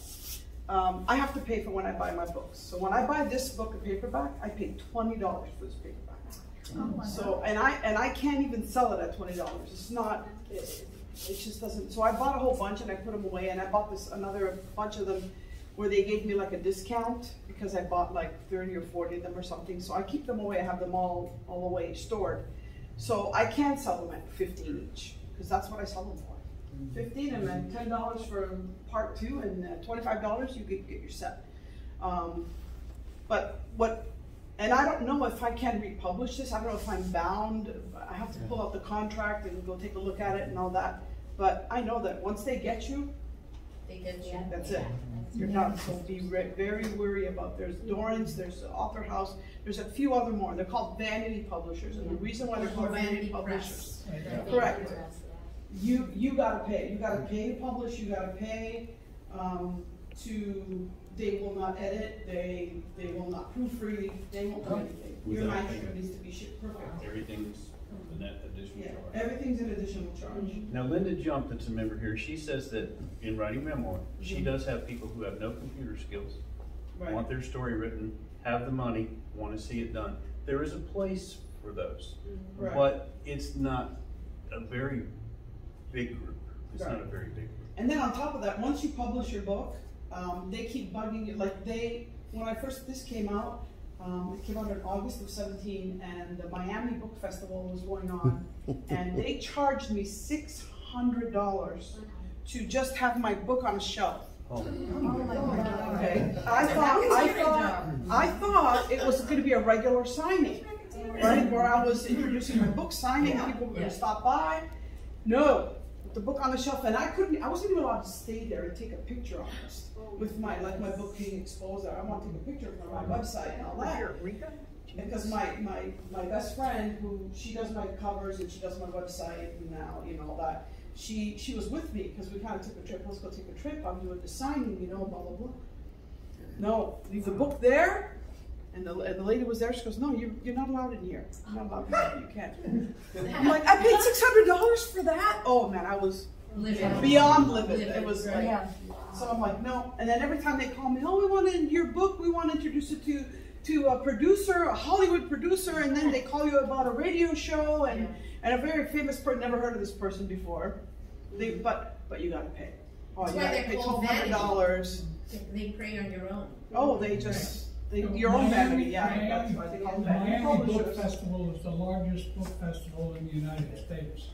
um, I have to pay for when I buy my books. So when I buy this book in paperback, I pay twenty dollars for this paperback. So, and I, and I can't even sell it at twenty dollars. It's not, it, it just doesn't, so I bought a whole bunch and I put them away and I bought this, another bunch of them where they gave me like a discount because I bought like thirty or forty of them or something. So I keep them away, I have them all, all away stored. So I can sell them at fifteen each, because that's what I sell them for. Fifteen and then ten dollars for part two and uh, twenty-five dollars, you get, get your set. Um, but what, and I don't know if I can republish this, I don't know if I'm bound, I have to pull out the contract and go take a look at it and all that. But I know that once they get you, They get you. that's it. You're done, so be re- very wary about, there's Dorrance, there's Author House, there's a few other more, they're called vanity publishers, and the reason why they're called vanity publishers. Correct. You, you gotta pay, you gotta pay to publish, you gotta pay, um, to, they will not edit, they, they will not proofread, they won't do anything. Your manuscript needs to be shipped perfect. Everything's a net additional Yeah, charge. everything's an additional charge. Now Linda Jump, that's a member here, she says that in writing memoir, she Mhm. does have people who have no computer skills, Right. want their story written, have the money, want to see it done. There is a place for those, Mm-hmm. Right. but it's not a very big group. It's not a very big group. And then on top of that, once you publish your book, um, they keep bugging you. Like they, when I first this came out, um, it came out in August of seventeen, and the Miami Book Festival was going on, and they charged me six hundred dollars to just have my book on a shelf. Oh. My god. Okay, I thought, I thought, I thought it was gonna be a regular signing, right, where I was introducing my book, signing, people were gonna stop by. No, the book on the shelf, and I couldn't, I wasn't even allowed to stay there and take a picture of this with my, like my book being exposed. I want to take a picture for my website and all that. Because my, my, my best friend, who, she does my covers and she does my website and now, you know, all that, she, she was with me, because we kind of took a trip, let's go take a trip, I'm doing the signing, you know, blah, blah, blah. No, leave the book there, and the, and the lady was there, she goes, no, you, you're not allowed in here, you're not allowed in here, you oh. can't. I'm like, I paid six hundred dollars for that? Oh, man, I was Livid. beyond livid, it was like, Yeah. so I'm like, no, and then every time they call me, oh, we want in your book, we want to introduce it to, to a producer, a Hollywood producer, and then they call you about a radio show, and, and a very famous person, never heard of this person before, they, but, but you gotta pay. Oh, That's you why gotta they're pay called twelve hundred dollars. They prey on your own. Oh, they just, the, your own vanity, yeah, Miami- that's why they call them the vanity Miami Book. Festival is the largest book festival in the United States.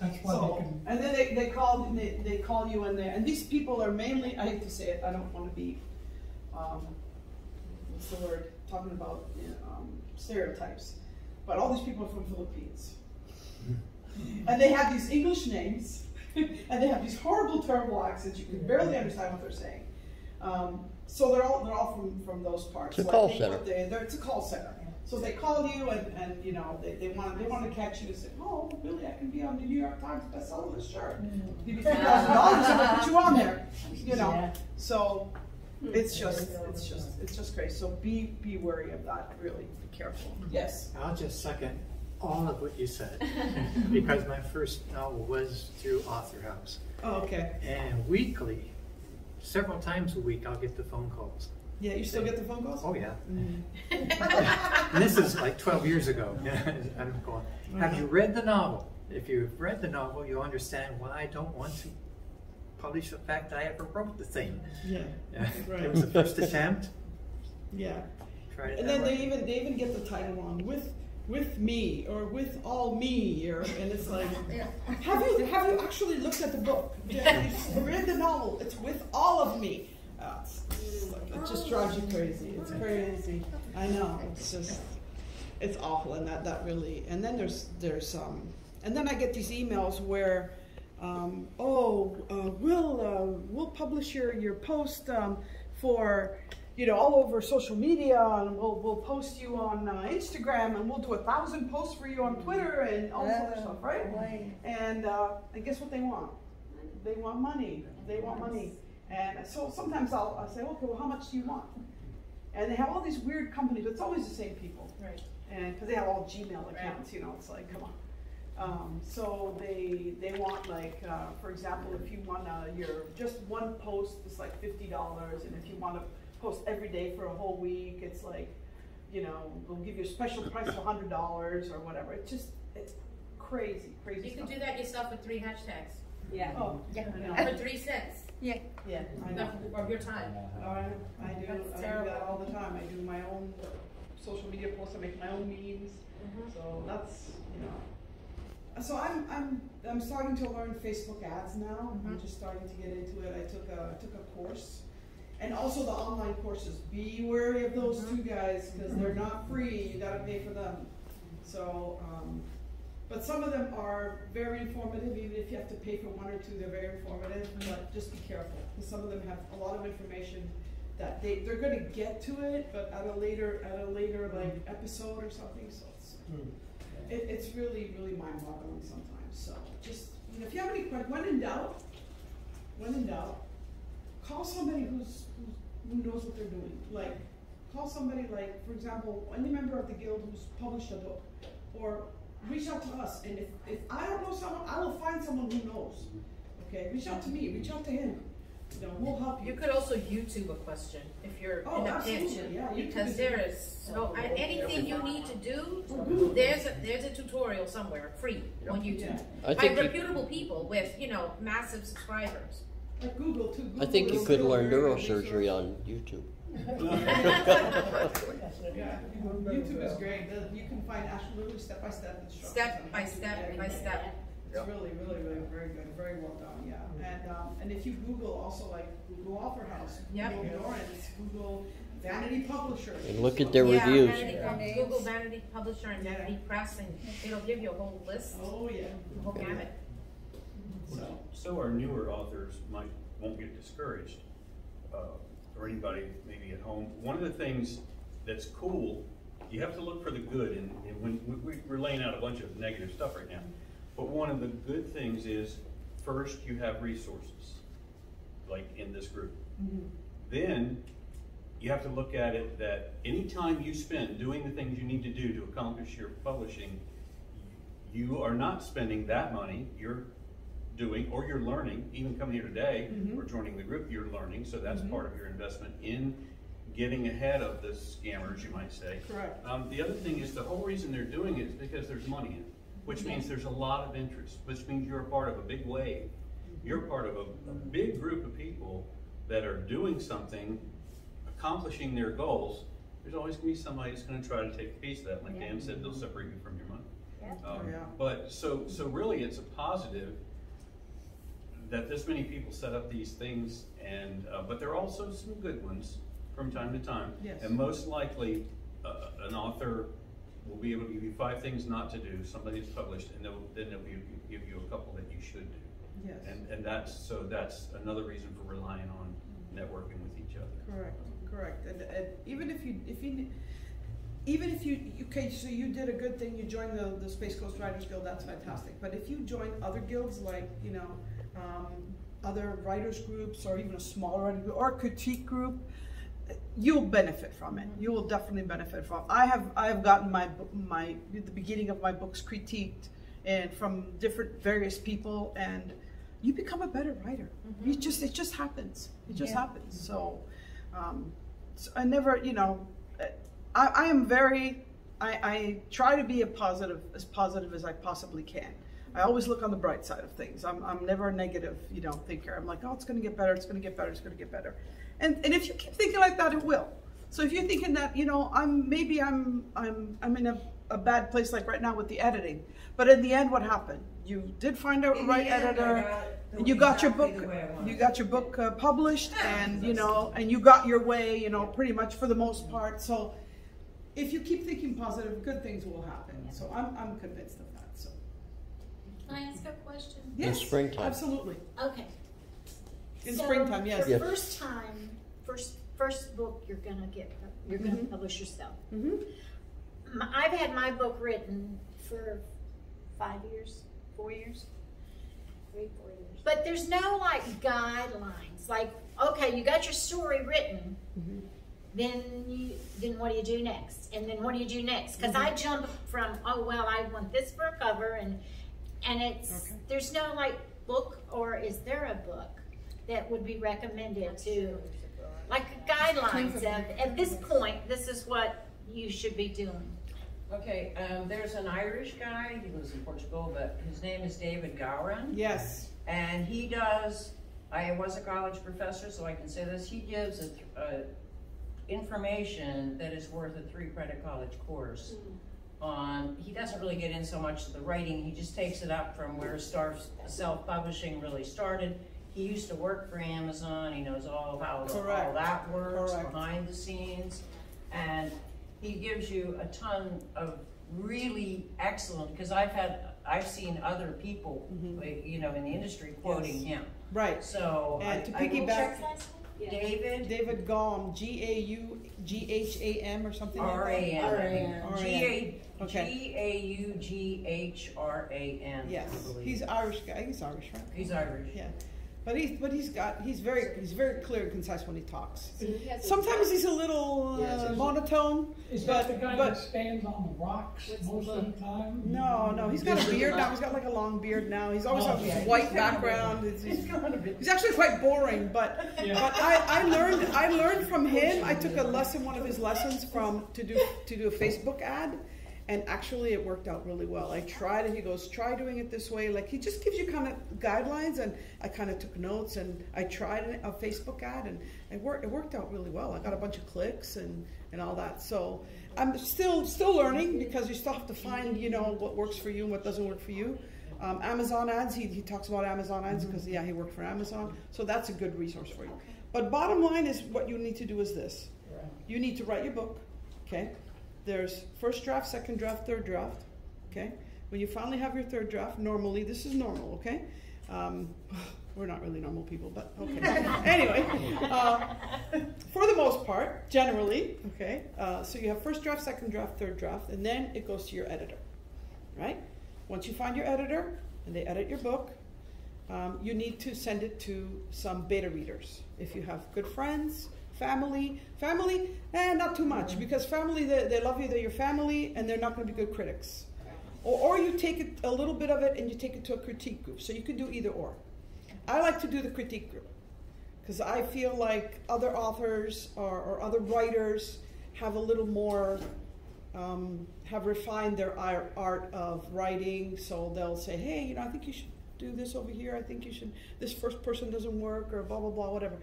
That's why they can, and then they, they call, they, they call you in there, and these people are mainly, I hate to say it, I don't wanna be, um, what's the word, talking about, you know, um, stereotypes, but all these people are from Philippines. And they have these English names, and they have these horrible, terrible accents, you can barely understand what they're saying. Um, so they're all, they're all from, from those parts. It's a So I call center. they- they're- it's a call center. So they call you and, and, you know, they, they want, they want to catch you and say, oh, really, I can be on the New York Times bestseller list, sure. Give me fifty thousand dollars, I'm gonna put you on there, you know, so, it's just, it's just, it's just crazy, so be, be wary of that, really, be careful, yes. I'll just second all of what you said, because my first novel was through Author House. Oh, okay, And weekly, several times a week, I'll get the phone calls. yeah, you still get the phone calls? Oh, yeah. Mm. This is like twelve years ago. I'm going, have you read the novel? If you've read the novel, you'll understand why I don't want to publish the fact that I ever wrote the thing. Yeah, Yeah. right. It was the first attempt. Yeah. Tried it And that then they even, they even get the title on, with, with me, or with all me, or, and it's like, have you, have you actually looked at the book? Read the novel? It's with all of me. Uh, it's- it's like- It just drives you crazy, it's crazy, I know, it's just, it's awful, and that, that really, and then there's, there's, um, and then I get these emails where, um, oh, uh, we'll, uh, we'll publish your, your post, um, for, you know, all over social media, and we'll, we'll post you on uh, Instagram, and we'll do a thousand posts for you on Twitter, and all this other stuff, right? And, uh, and guess what they want? They want money, they want money. And so sometimes I'll, I'll say, okay, well, how much do you want? And they have all these weird companies, but it's always the same people. Right. And, cause they have all Gmail accounts, you know, it's like, come on. Um, so they, they want like, uh, for example, if you want, uh, your, just one post is like fifty dollars, and if you wanna post every day for a whole week, it's like, you know, we'll give you a special price of a hundred dollars or whatever, it's just, it's crazy, crazy You can stuff. do that yourself with three hashtags. Yeah. Oh, Yeah, I know. for three cents. Yeah. Yeah, I know. Of your time. Oh, I, I do, That's I do terrible. that all the time, I do my own social media posts, I make my own memes, Mhm. so that's, you know. So I'm, I'm, I'm starting to learn Facebook ads now, I'm just starting to get into it, I took a, I took a course. And also the online courses, be wary of those mm-hmm. two guys, cause mm-hmm. they're not free, you gotta pay for them. So, um, but some of them are very informative, even if you have to pay for one or two, they're very informative, mm-hmm. but just be careful, because some of them have a lot of information that they, they're gonna get to it, but at a later, at a later like episode or something, so it's, it, it's really, really mind-boggling sometimes, so just, you know, if you have any que- when in doubt, when in doubt, call somebody who's, who's, who knows what they're doing, like, call somebody like, for example, any member of the guild who's published a book, or reach out to us, and if, if I don't know someone, I will find someone who knows, okay, reach out to me, reach out to him, you know, we'll help you. You could also YouTube a question if you're Oh, in a absolutely, pinch. yeah, Because is- there is so, oh, and anything you need to do, there's a, there's a tutorial somewhere, free, on YouTube. I By think you- reputable people with, you know, massive subscribers. Like Google too. I think you could learn neurosurgery on YouTube. Yeah, YouTube is great. The- You can find actually literally step by step instructions. Step by how to do step by everything. step. It's really, really, really very good, very well done, yeah. And, um, and if you Google also like Google Author House, Yep. Google Dorrance, Google Vanity Publisher, And look at their Yeah, reviews. Vanity Pub- Google Vanity Publisher and Vanity Press, and it'll give you a whole list. Oh, yeah. The whole gamut. So, So our newer authors might, won't get discouraged, uh, or anybody maybe at home. One of the things that's cool, you have to look for the good, and, and when, we, we're laying out a bunch of negative stuff right now. But one of the good things is, first, you have resources, like in this group. Then, you have to look at it that any time you spend doing the things you need to do to accomplish your publishing, you are not spending that money, you're doing, or you're learning, even coming here today, Mhm. or joining the group, you're learning, so that's Mhm. part of your investment in getting ahead of the scammers, you might say. Correct. Um, the other thing is, the whole reason they're doing it is because there's money in it, which means there's a lot of interest, which means you're a part of a big wave. You're part of a, a big group of people that are doing something, accomplishing their goals, there's always gonna be somebody that's gonna try to take a piece of that, like Dan said, they'll separate you from your money. Yeah. Um, Yeah. But, so, so really, it's a positive that this many people set up these things, and, uh, but there are also some good ones from time to time. Yes. And most likely, uh, an author will be able to give you five things not to do, somebody that's published, and they'll, then they'll give you, give you a couple that you should do. Yes. And, and that's, so that's another reason for relying on networking with each other. Correct, correct. And, and even if you, if you, even if you you, okay, so you did a good thing, you joined the, the Space Coast Writers Guild, that's fantastic. But if you join other guilds like, you know, um, other writers groups or even a smaller writing group or a critique group, you'll benefit from it. You will definitely benefit from. I have I have gotten my my the beginning of my books critiqued and from different various people and you become a better writer. You just it just happens. It just Yeah. happens. So, um, so I never you know I, I am very I, I try to be a positive as positive as I possibly can. I always look on the bright side of things. I'm, I'm never a negative, you know, thinker. I'm like, oh, it's going to get better. It's going to get better. It's going to get better. And and if you keep thinking like that, it will. So if you're thinking that, you know, I'm maybe I'm I'm I'm in a, a bad place like right now with the editing, but in the end, what happened? You did find In the right end, editor. got you got your exactly book. the way I wanted You got your book uh, published, and you know, and you got your way. You know, pretty much for the most part. So if you keep thinking positive, good things will happen. So I'm I'm convinced of Can I ask a question? yes, springtime. absolutely. Okay. In So, springtime, yes. The Yes. first time, first first book you're gonna get, you're gonna Mhm. publish yourself. Mm -hmm. I've had my book written for five years, four years, Three, four years. but there's no like guidelines. Like, okay, you got your story written. Then you, then what do you do next? And then what do you do next? Because I jump from, oh well, I want this for a cover, and and it's there's no like book, or is there a book that would be recommended to, like guidelines of at this point, this is what you should be doing. Okay, um, there's an Irish guy, he lives in Portugal, but his name is David Gaughran. Yes. And he does, I was a college professor, so I can say this, he gives a, a information that is worth a three credit college course on, he doesn't really get in so much to the writing, he just takes it up from where Star self-publishing really started. He used to work for Amazon, he knows all how the- all that works Correct. behind the scenes. And he gives you a ton of really excellent, because I've had, I've seen other people, mm-hmm. you know, in the industry quoting. Yes. him. Right. So And to I will piggyback, David. David Gaum, G A U G H A M or something like that. R A N. R-A-N. G A, Okay. G A U G H R A N. Yes, he's Irish guy. He's Irish, right? He's Irish. Yeah, but he's but he's got he's very he's very clear and concise when he talks. He Sometimes he's a little uh, it's- monotone, Is but that the guy but that stands on the rocks most of the time? no, no, he's got a beard now. He's got like a long beard now. He's always Oh, has yeah, this he's white background. he's He's, he's actually quite boring, but Yeah. but I, I learned I learned from him. I took a lesson, one of his lessons from to do to do a Facebook ad. And actually, it worked out really well. I tried it. He goes, try doing it this way. Like he just gives you kind of guidelines, and I kind of took notes. And I tried a Facebook ad, and it worked. It worked out really well. I got a bunch of clicks and and all that. So I'm still still learning because you still have to find you know what works for you and what doesn't work for you. Um, Amazon ads. He, he talks about Amazon ads because yeah, he worked for Amazon. So that's a good resource for you. But bottom line is what you need to do is this. You need to write your book. Okay. There's first draft, second draft, third draft. Okay. When you finally have your third draft, normally this is normal. Okay. Um, we're not really normal people, but okay. anyway, uh, for the most part, generally, okay. Uh, so you have first draft, second draft, third draft, and then it goes to your editor, right? Once you find your editor and they edit your book, um, you need to send it to some beta readers. If you have good friends, family, family, eh, not too much because family they, they love you, they're your family, and they're not going to be good critics. Or, or you take it a little bit of it and you take it to a critique group. So you can do either or. I like to do the critique group because I feel like other authors or, or other writers have a little more, um, have refined their art of writing. So they'll say, hey, you know, I think you should do this over here. I think you should, this first person doesn't work or blah, blah, blah, whatever.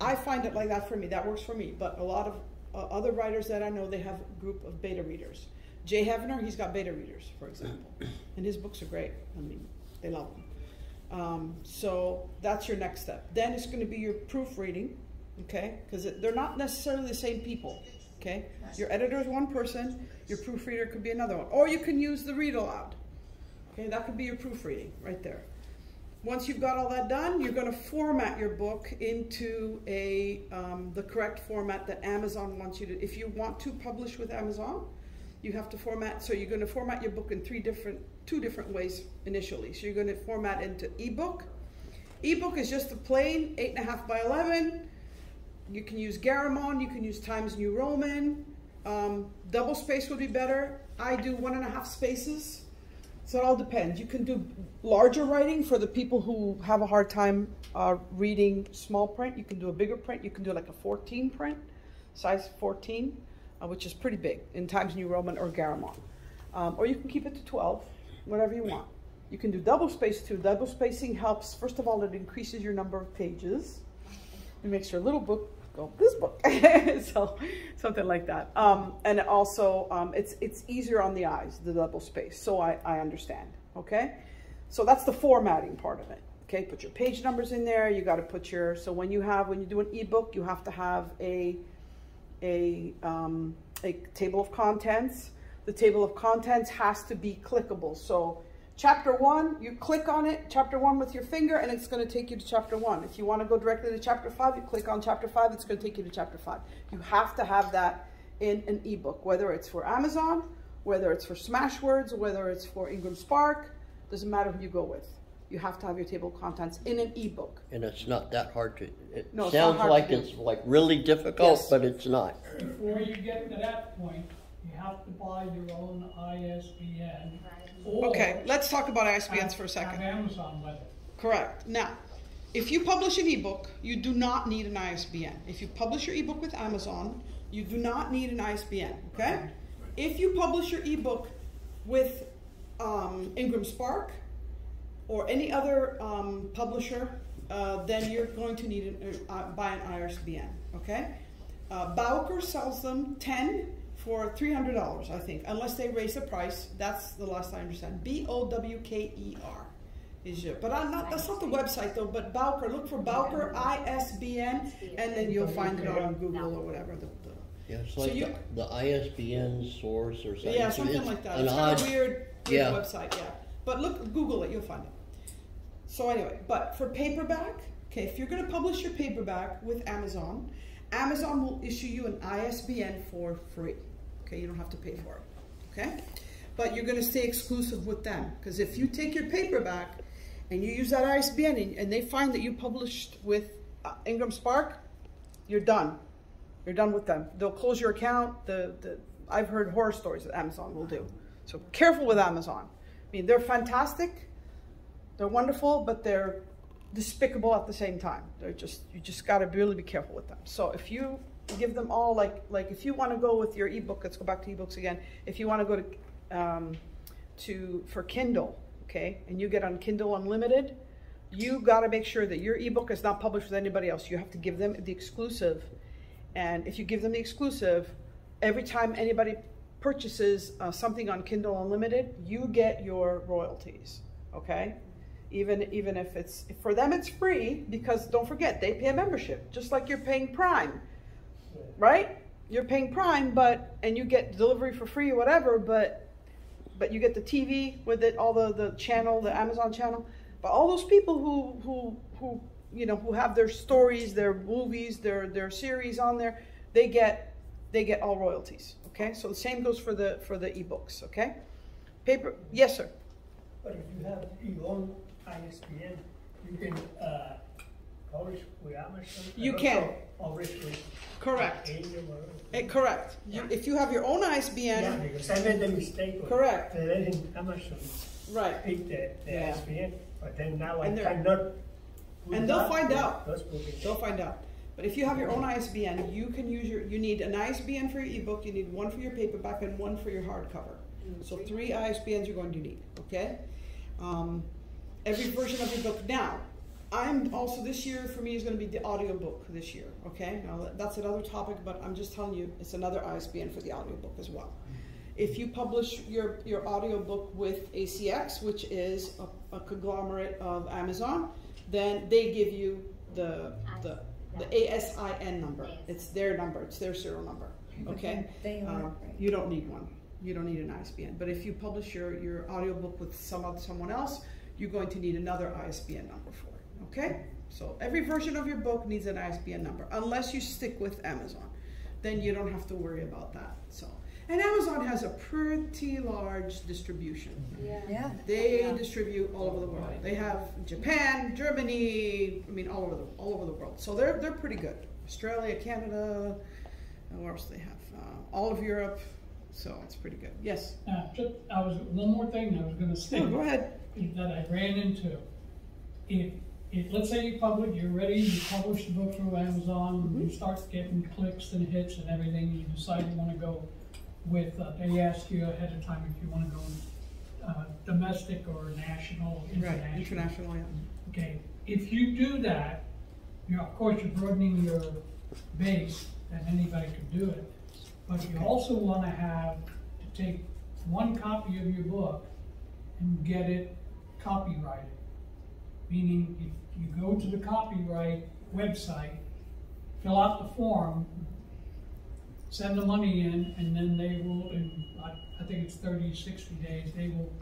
I find it like that for me. That works for me. But a lot of uh, other writers that I know, they have a group of beta readers. Jay Heavener, he's got beta readers, for example, and his books are great. I mean, they love them. Um, so that's your next step. Then it's going to be your proofreading, okay? Because they're not necessarily the same people, okay? Your editor is one person, your proofreader could be another one, or you can use the read aloud. Okay, that could be your proofreading right there. Once you've got all that done, you're going to format your book into a um, the correct format that Amazon wants you to. If you want to publish with Amazon, you have to format. So you're going to format your book in three different, two different ways initially. So you're going to format into ebook. Ebook is just a plain eight and a half by eleven. You can use Garamond. You can use Times New Roman. Um, double space would be better. I do one and a half spaces. So it all depends. You can do larger writing for the people who have a hard time uh, reading small print. You can do a bigger print. You can do like a 14 print, size 14, uh, which is pretty big in Times New Roman or Garamond. Um, or you can keep it to 12, whatever you want. You can do double space too. Double spacing helps, first of all, it increases your number of pages. It makes your little book go this book. so something like that. Um, and also, um, it's it's easier on the eyes, the double space. So I, I understand. Okay, so that's the formatting part of it. Okay, put your page numbers in there. You got to put your so when you have when you do an ebook, you have to have a a um, a table of contents. The table of contents has to be clickable. So Chapter one, you click on it, chapter one with your finger, and it's going to take you to chapter one. If you want to go directly to chapter five, you click on chapter five, it's going to take you to chapter five. You have to have that in an ebook, whether it's for Amazon, whether it's for Smashwords, whether it's for Ingram Spark, doesn't matter who you go with. You have to have your table of contents in an ebook. And it's not that hard to, it No, it's sounds not hard like to do. it's like really difficult, Yes. but it's not. Before you get to that point, you have to buy your own ISBN. Or Okay, let's talk about ISBNs have- for a second. Amazon. Correct. Now, if you publish an ebook, you do not need an ISBN. If you publish your ebook with Amazon, you do not need an ISBN. Okay? If you publish your ebook with um, Ingram Spark or any other um, publisher, uh, then you're going to need an, uh, buy an ISBN. Okay? Uh, Bowker sells them ten for three hundred dollars, I think, unless they raise the price. That's the last I understand. B O W K E R is your, but I'm not. That's not the website though. But Bowker, look for Bowker ISBN, and then you'll find it on Google or whatever. The, the, Yeah, it's So like you- the, the ISBN source or something. yeah, It's- something it's like that. an It's odd- a weird, weird Yeah. website, yeah. But look, Google it, you'll find it. So anyway, but for paperback, okay, if you're going to publish your paperback with Amazon, Amazon will issue you an ISBN for free. Okay, you don't have to pay for it. Okay, but you're going to stay exclusive with them because if you take your paperback and you use that ISBN and, and they find that you published with uh, Ingram Spark, you're done. You're done with them. They'll close your account. The, the I've heard horror stories that Amazon will do. So careful with Amazon. I mean, they're fantastic, they're wonderful, but they're despicable at the same time. They're just you just got to really be careful with them. So if you give them all like like if you want to go with your ebook, let's go back to ebooks again. If you want to go to um, to for Kindle, okay, and you get on Kindle Unlimited, you got to make sure that your ebook is not published with anybody else. You have to give them the exclusive, and if you give them the exclusive, every time anybody purchases uh, something on Kindle Unlimited, you get your royalties. Okay, even even if it's for them it's free because don't forget they pay a membership just like you're paying Prime, right? You're paying Prime, but and you get delivery for free or whatever, but but you get the TV with it, all the the channel, the Amazon channel. But all those people who who who you know who have their stories, their movies, their their series on there, they get they get all royalties. Okay, so the same goes for the for the ebooks. Okay, paper. Yes, sir. But if you have your own ISBN, you can uh. You can. Correct. Eh, correct. You, if you have your own ISBN, Yeah, because I made the mistake. Correct. letting Amazon. Right. Pick the, the Yeah. ISBN, but then now And they're- cannot. and they'll find out. They'll find out. But if you have your own ISBN, you can use your. You need an ISBN for your ebook. You need one for your paperback and one for your hardcover. So three ISBNs you're going to need. Okay. Um, every version of your book now. I'm also this year for me is going to be the audiobook this year. Okay, now that's another topic, but I'm just telling you it's another ISBN for the audiobook as well. If you publish your your audiobook with ACX, which is a, a conglomerate of Amazon, then they give you the the the ASIN number. It's their number. It's their serial number. Okay. They are, Um. You don't need one. You don't need an ISBN. But if you publish your your audiobook with some someone else, you're going to need another ISBN number for it. Okay. So every version of your book needs an ISBN number, unless you stick with Amazon. Then you don't have to worry about that. So. And Amazon has a pretty large distribution. Yeah. Yeah. They distribute all over the world. They have Japan, Germany, I mean all over the all over the world. So they're they're pretty good. Australia, Canada, and where else they have? Uh, all of Europe. So it's pretty good. Yes. Now, just, I was, one more thing I was gonna say. No, go ahead. That I ran into. If, if, let's say you publish, you're ready, you publish the book through Amazon, Mm-hmm. you start getting clicks and hits and everything, you decide you wanna go with, uh, they ask you ahead of time if you wanna go, uh, domestic or national, international. Right. International. Yeah. Okay, if you do that, you of course you're broadening your base, and anybody can do it. But you also wanna have to take one copy of your book and get it copyrighted. Meaning, if you go to the copyright website, fill out the form, send the money in, and then they will, in, I, I think it's 30, 60 days, they will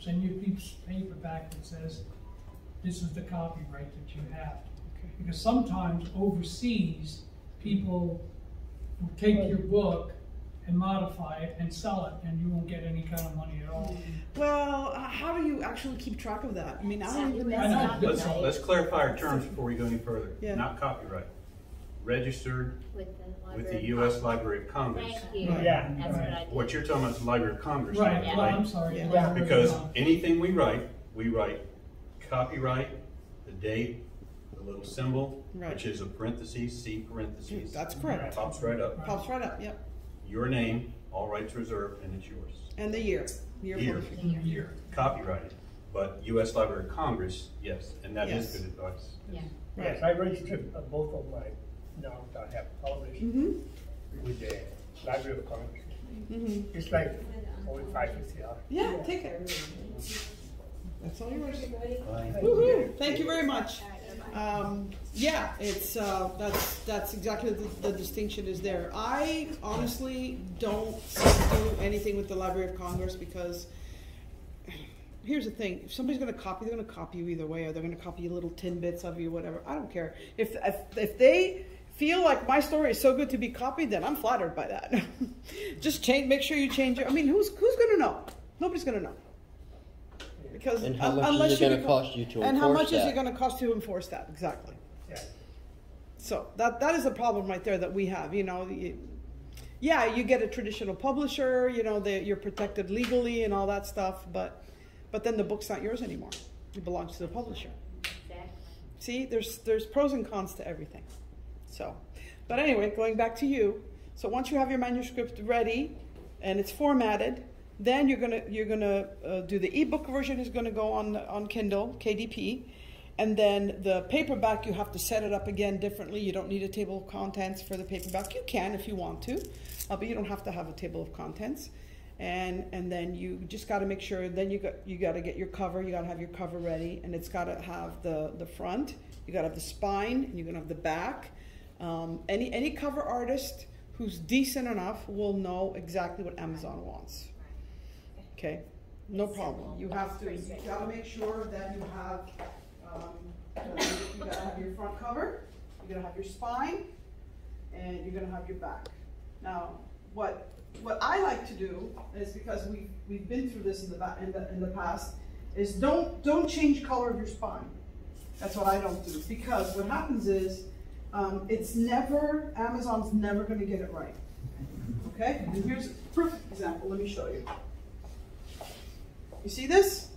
send you a piece of paper back that says, this is the copyright that you have. Because sometimes overseas, people will take your book and modify it and sell it, and you won't get any kind of money at all. Well, uh, how do you actually keep track of that? I mean, I don't even know. I know. Let's, let's clarify our terms before we go any further. Yeah. Not copyright. Registered With the with the US of Library of Congress. Thank you. Yeah. That's what I did. What you're talking about is the Library of Congress. Right, Yeah. well, I'm sorry. Yeah. Library of Because anything we write, we write copyright, the date, the little symbol, Right. which is a parentheses, C parentheses. That's correct. Pops right up. Pops right up. Yep. Your name, all rights reserved, and it's yours. And the year. Year. Year. publishing. Year. Copyrighted. But US Library of Congress, yes, and that is Yes. good advice. Yeah. Yes, I registered uh, both of my novels I have published Mm-hmm. with the Library of Congress. Mm-hmm. It's like forty-five, fifty dollars. Yeah. Take it. That's all yours. Bye. Woohoo! Thank you very much. Um, yeah, it's uh, that's that's exactly the, the distinction is there. I honestly don't do anything with the Library of Congress because here's the thing: if somebody's going to copy, they're going to copy you either way, or they're going to copy you little tidbits of you, whatever. I don't care if if, if they feel like my story is so good to be copied, then I'm flattered by that. Just change, make sure you change it. I mean, who's who's going to know? Nobody's going to know. Because And how un- much is unless it you gonna cost you to and how much is it going to cost to enforce that exactly? Yeah. So that that is a problem right there that we have. You know, you, yeah, you get a traditional publisher. You know, they, you're protected legally and all that stuff. But but then the book's not yours anymore. It belongs to the publisher. Exactly. See, there's there's pros and cons to everything. So, but anyway, going back to you. So once you have your manuscript ready and it's formatted, then you're gonna you're gonna uh, do the ebook version is gonna go on on Kindle KDP, and then the paperback you have to set it up again differently. You don't need a table of contents for the paperback. You can if you want to, uh, but you don't have to have a table of contents. And and then you just got to make sure. Then you got you got to get your cover. You got to have your cover ready, and it's got to have the the front. You got to have the spine, and you're gonna have the back. Um, any any cover artist who's decent enough will know exactly what Amazon wants. Okay, no problem. You have to, you gotta make sure that you have, um, you gotta have your front cover, you're gonna have your spine, and you're gonna have your back. Now, what, what I like to do is because we, we've been through this in the, in the, in the past, is don't, don't change color of your spine. That's what I don't do, because what happens is, um, it's never, Amazon's never gonna get it right. Okay, and here's a perfect example, let me show you. You see this?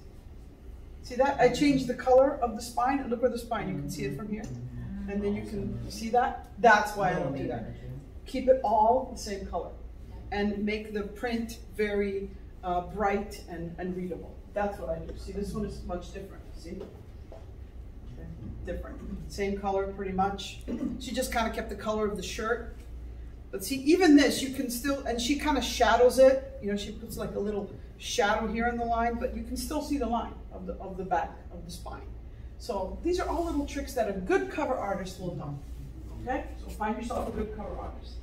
See that? I changed the color of the spine. Look where the spine, you can see it from here. And then you can see that? That's why I don't do that. Keep it all the same color. And make the print very uh, bright and, and readable. That's what I do. See, this one is much different. See? Different. Same color pretty much. She just kind of kept the color of the shirt. But see, even this, you can still, and she kind of shadows it. You know, she puts like a little shadow here in the line, but you can still see the line of the, of the back of the spine. So these are all little tricks that a good cover artist will know. Okay? So find yourself a good cover artist.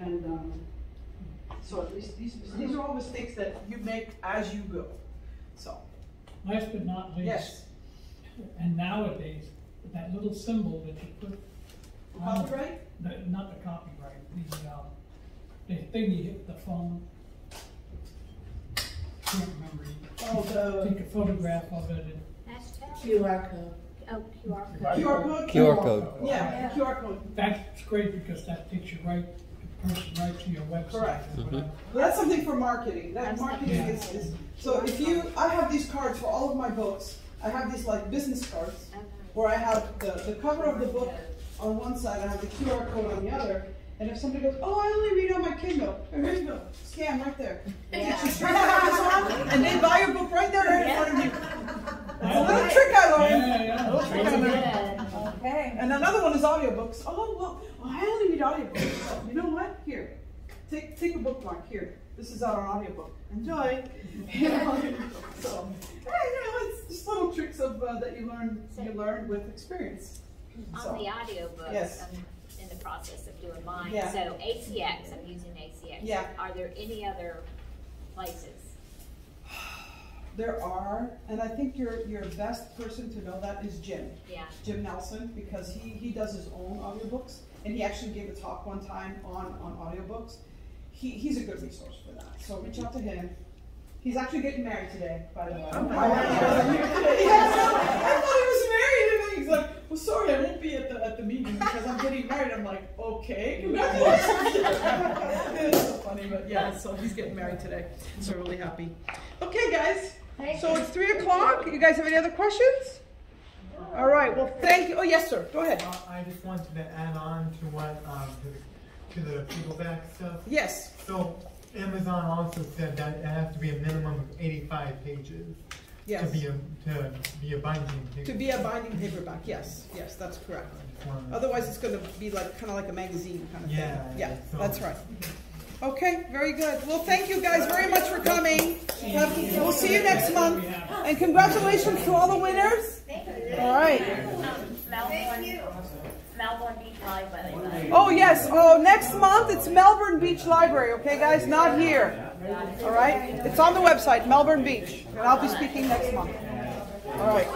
And um, so at least these, these are all mistakes that you make as you go. So, Last but not least. yes. And nowadays, that little symbol that you put. on- Copyright? The, not the copyright, the, um, the thing you hit the phone. Can't remember. Oh, the- Take a photograph of it and. QR code. Oh, QR QR code? QR code. Yeah, oh, QR code. That's great because that takes you right, the person right to your website. Correct. or whatever. Well, that's something for marketing. That marketing is, is, so if you, I have these cards for all of my books. I have these like business cards where I have the, the cover of the book on one side, I have the QR code on the other. And if somebody goes, oh, I only read on my Kindle, here you go, scan right there. Get you straight to Amazon, and they buy your book right there, right in front of you. It's a little trick I learned. Yeah, yeah. A little trick I learned. Okay. And another one is audiobooks. Oh, well, well, I only read audiobooks. So, you know what? Here, take, take a bookmark. Here, this is our audiobook. Enjoy. So, hey, you know, it's just little tricks of uh, that you learn you learn with experience. So, On the audiobook. Yes. I'm in the process of doing mine. Yeah. So ACX, I'm using ACX. Yeah. Are there any other places? There are, and I think your your best person to know that is Jim. Yeah. Jim Nelson, because he, he does his own audiobooks, and he actually gave a talk one time on, on audiobooks. He, he's a good resource for that, so reach out to him. He's actually getting married today, by the way. Yes, I thought he was married, and then he's like, well, sorry, I won't be at the, at the meeting because I'm getting married. I'm like, okay, congratulations. so funny, but yeah, so he's getting married today, so really happy. Okay, guys, so it's three o'clock. You guys have any other questions? All right, well, thank you. Oh, yes, sir, go ahead. Uh, I just wanted to add on to what, um, to, to the back stuff. Yes. So Amazon also said that it has to be a minimum of eighty-five pages. Yes. To be a, to be a binding paper. To be a binding paperback, yes, yes, that's correct. Otherwise, it's gonna be like, kinda like a magazine kind of thing. Yeah, Yeah, so- that's right. Okay, very good. Well, thank you guys very much for coming. Have- We'll see you next month. And congratulations to all the winners. All right. Melbourne, Melbourne Beach Library. Oh, yes, oh, next month, it's Melbourne Beach Library, okay, guys, not here. All right? It's on the website, Melbourne Beach, and I'll be speaking next month. All right.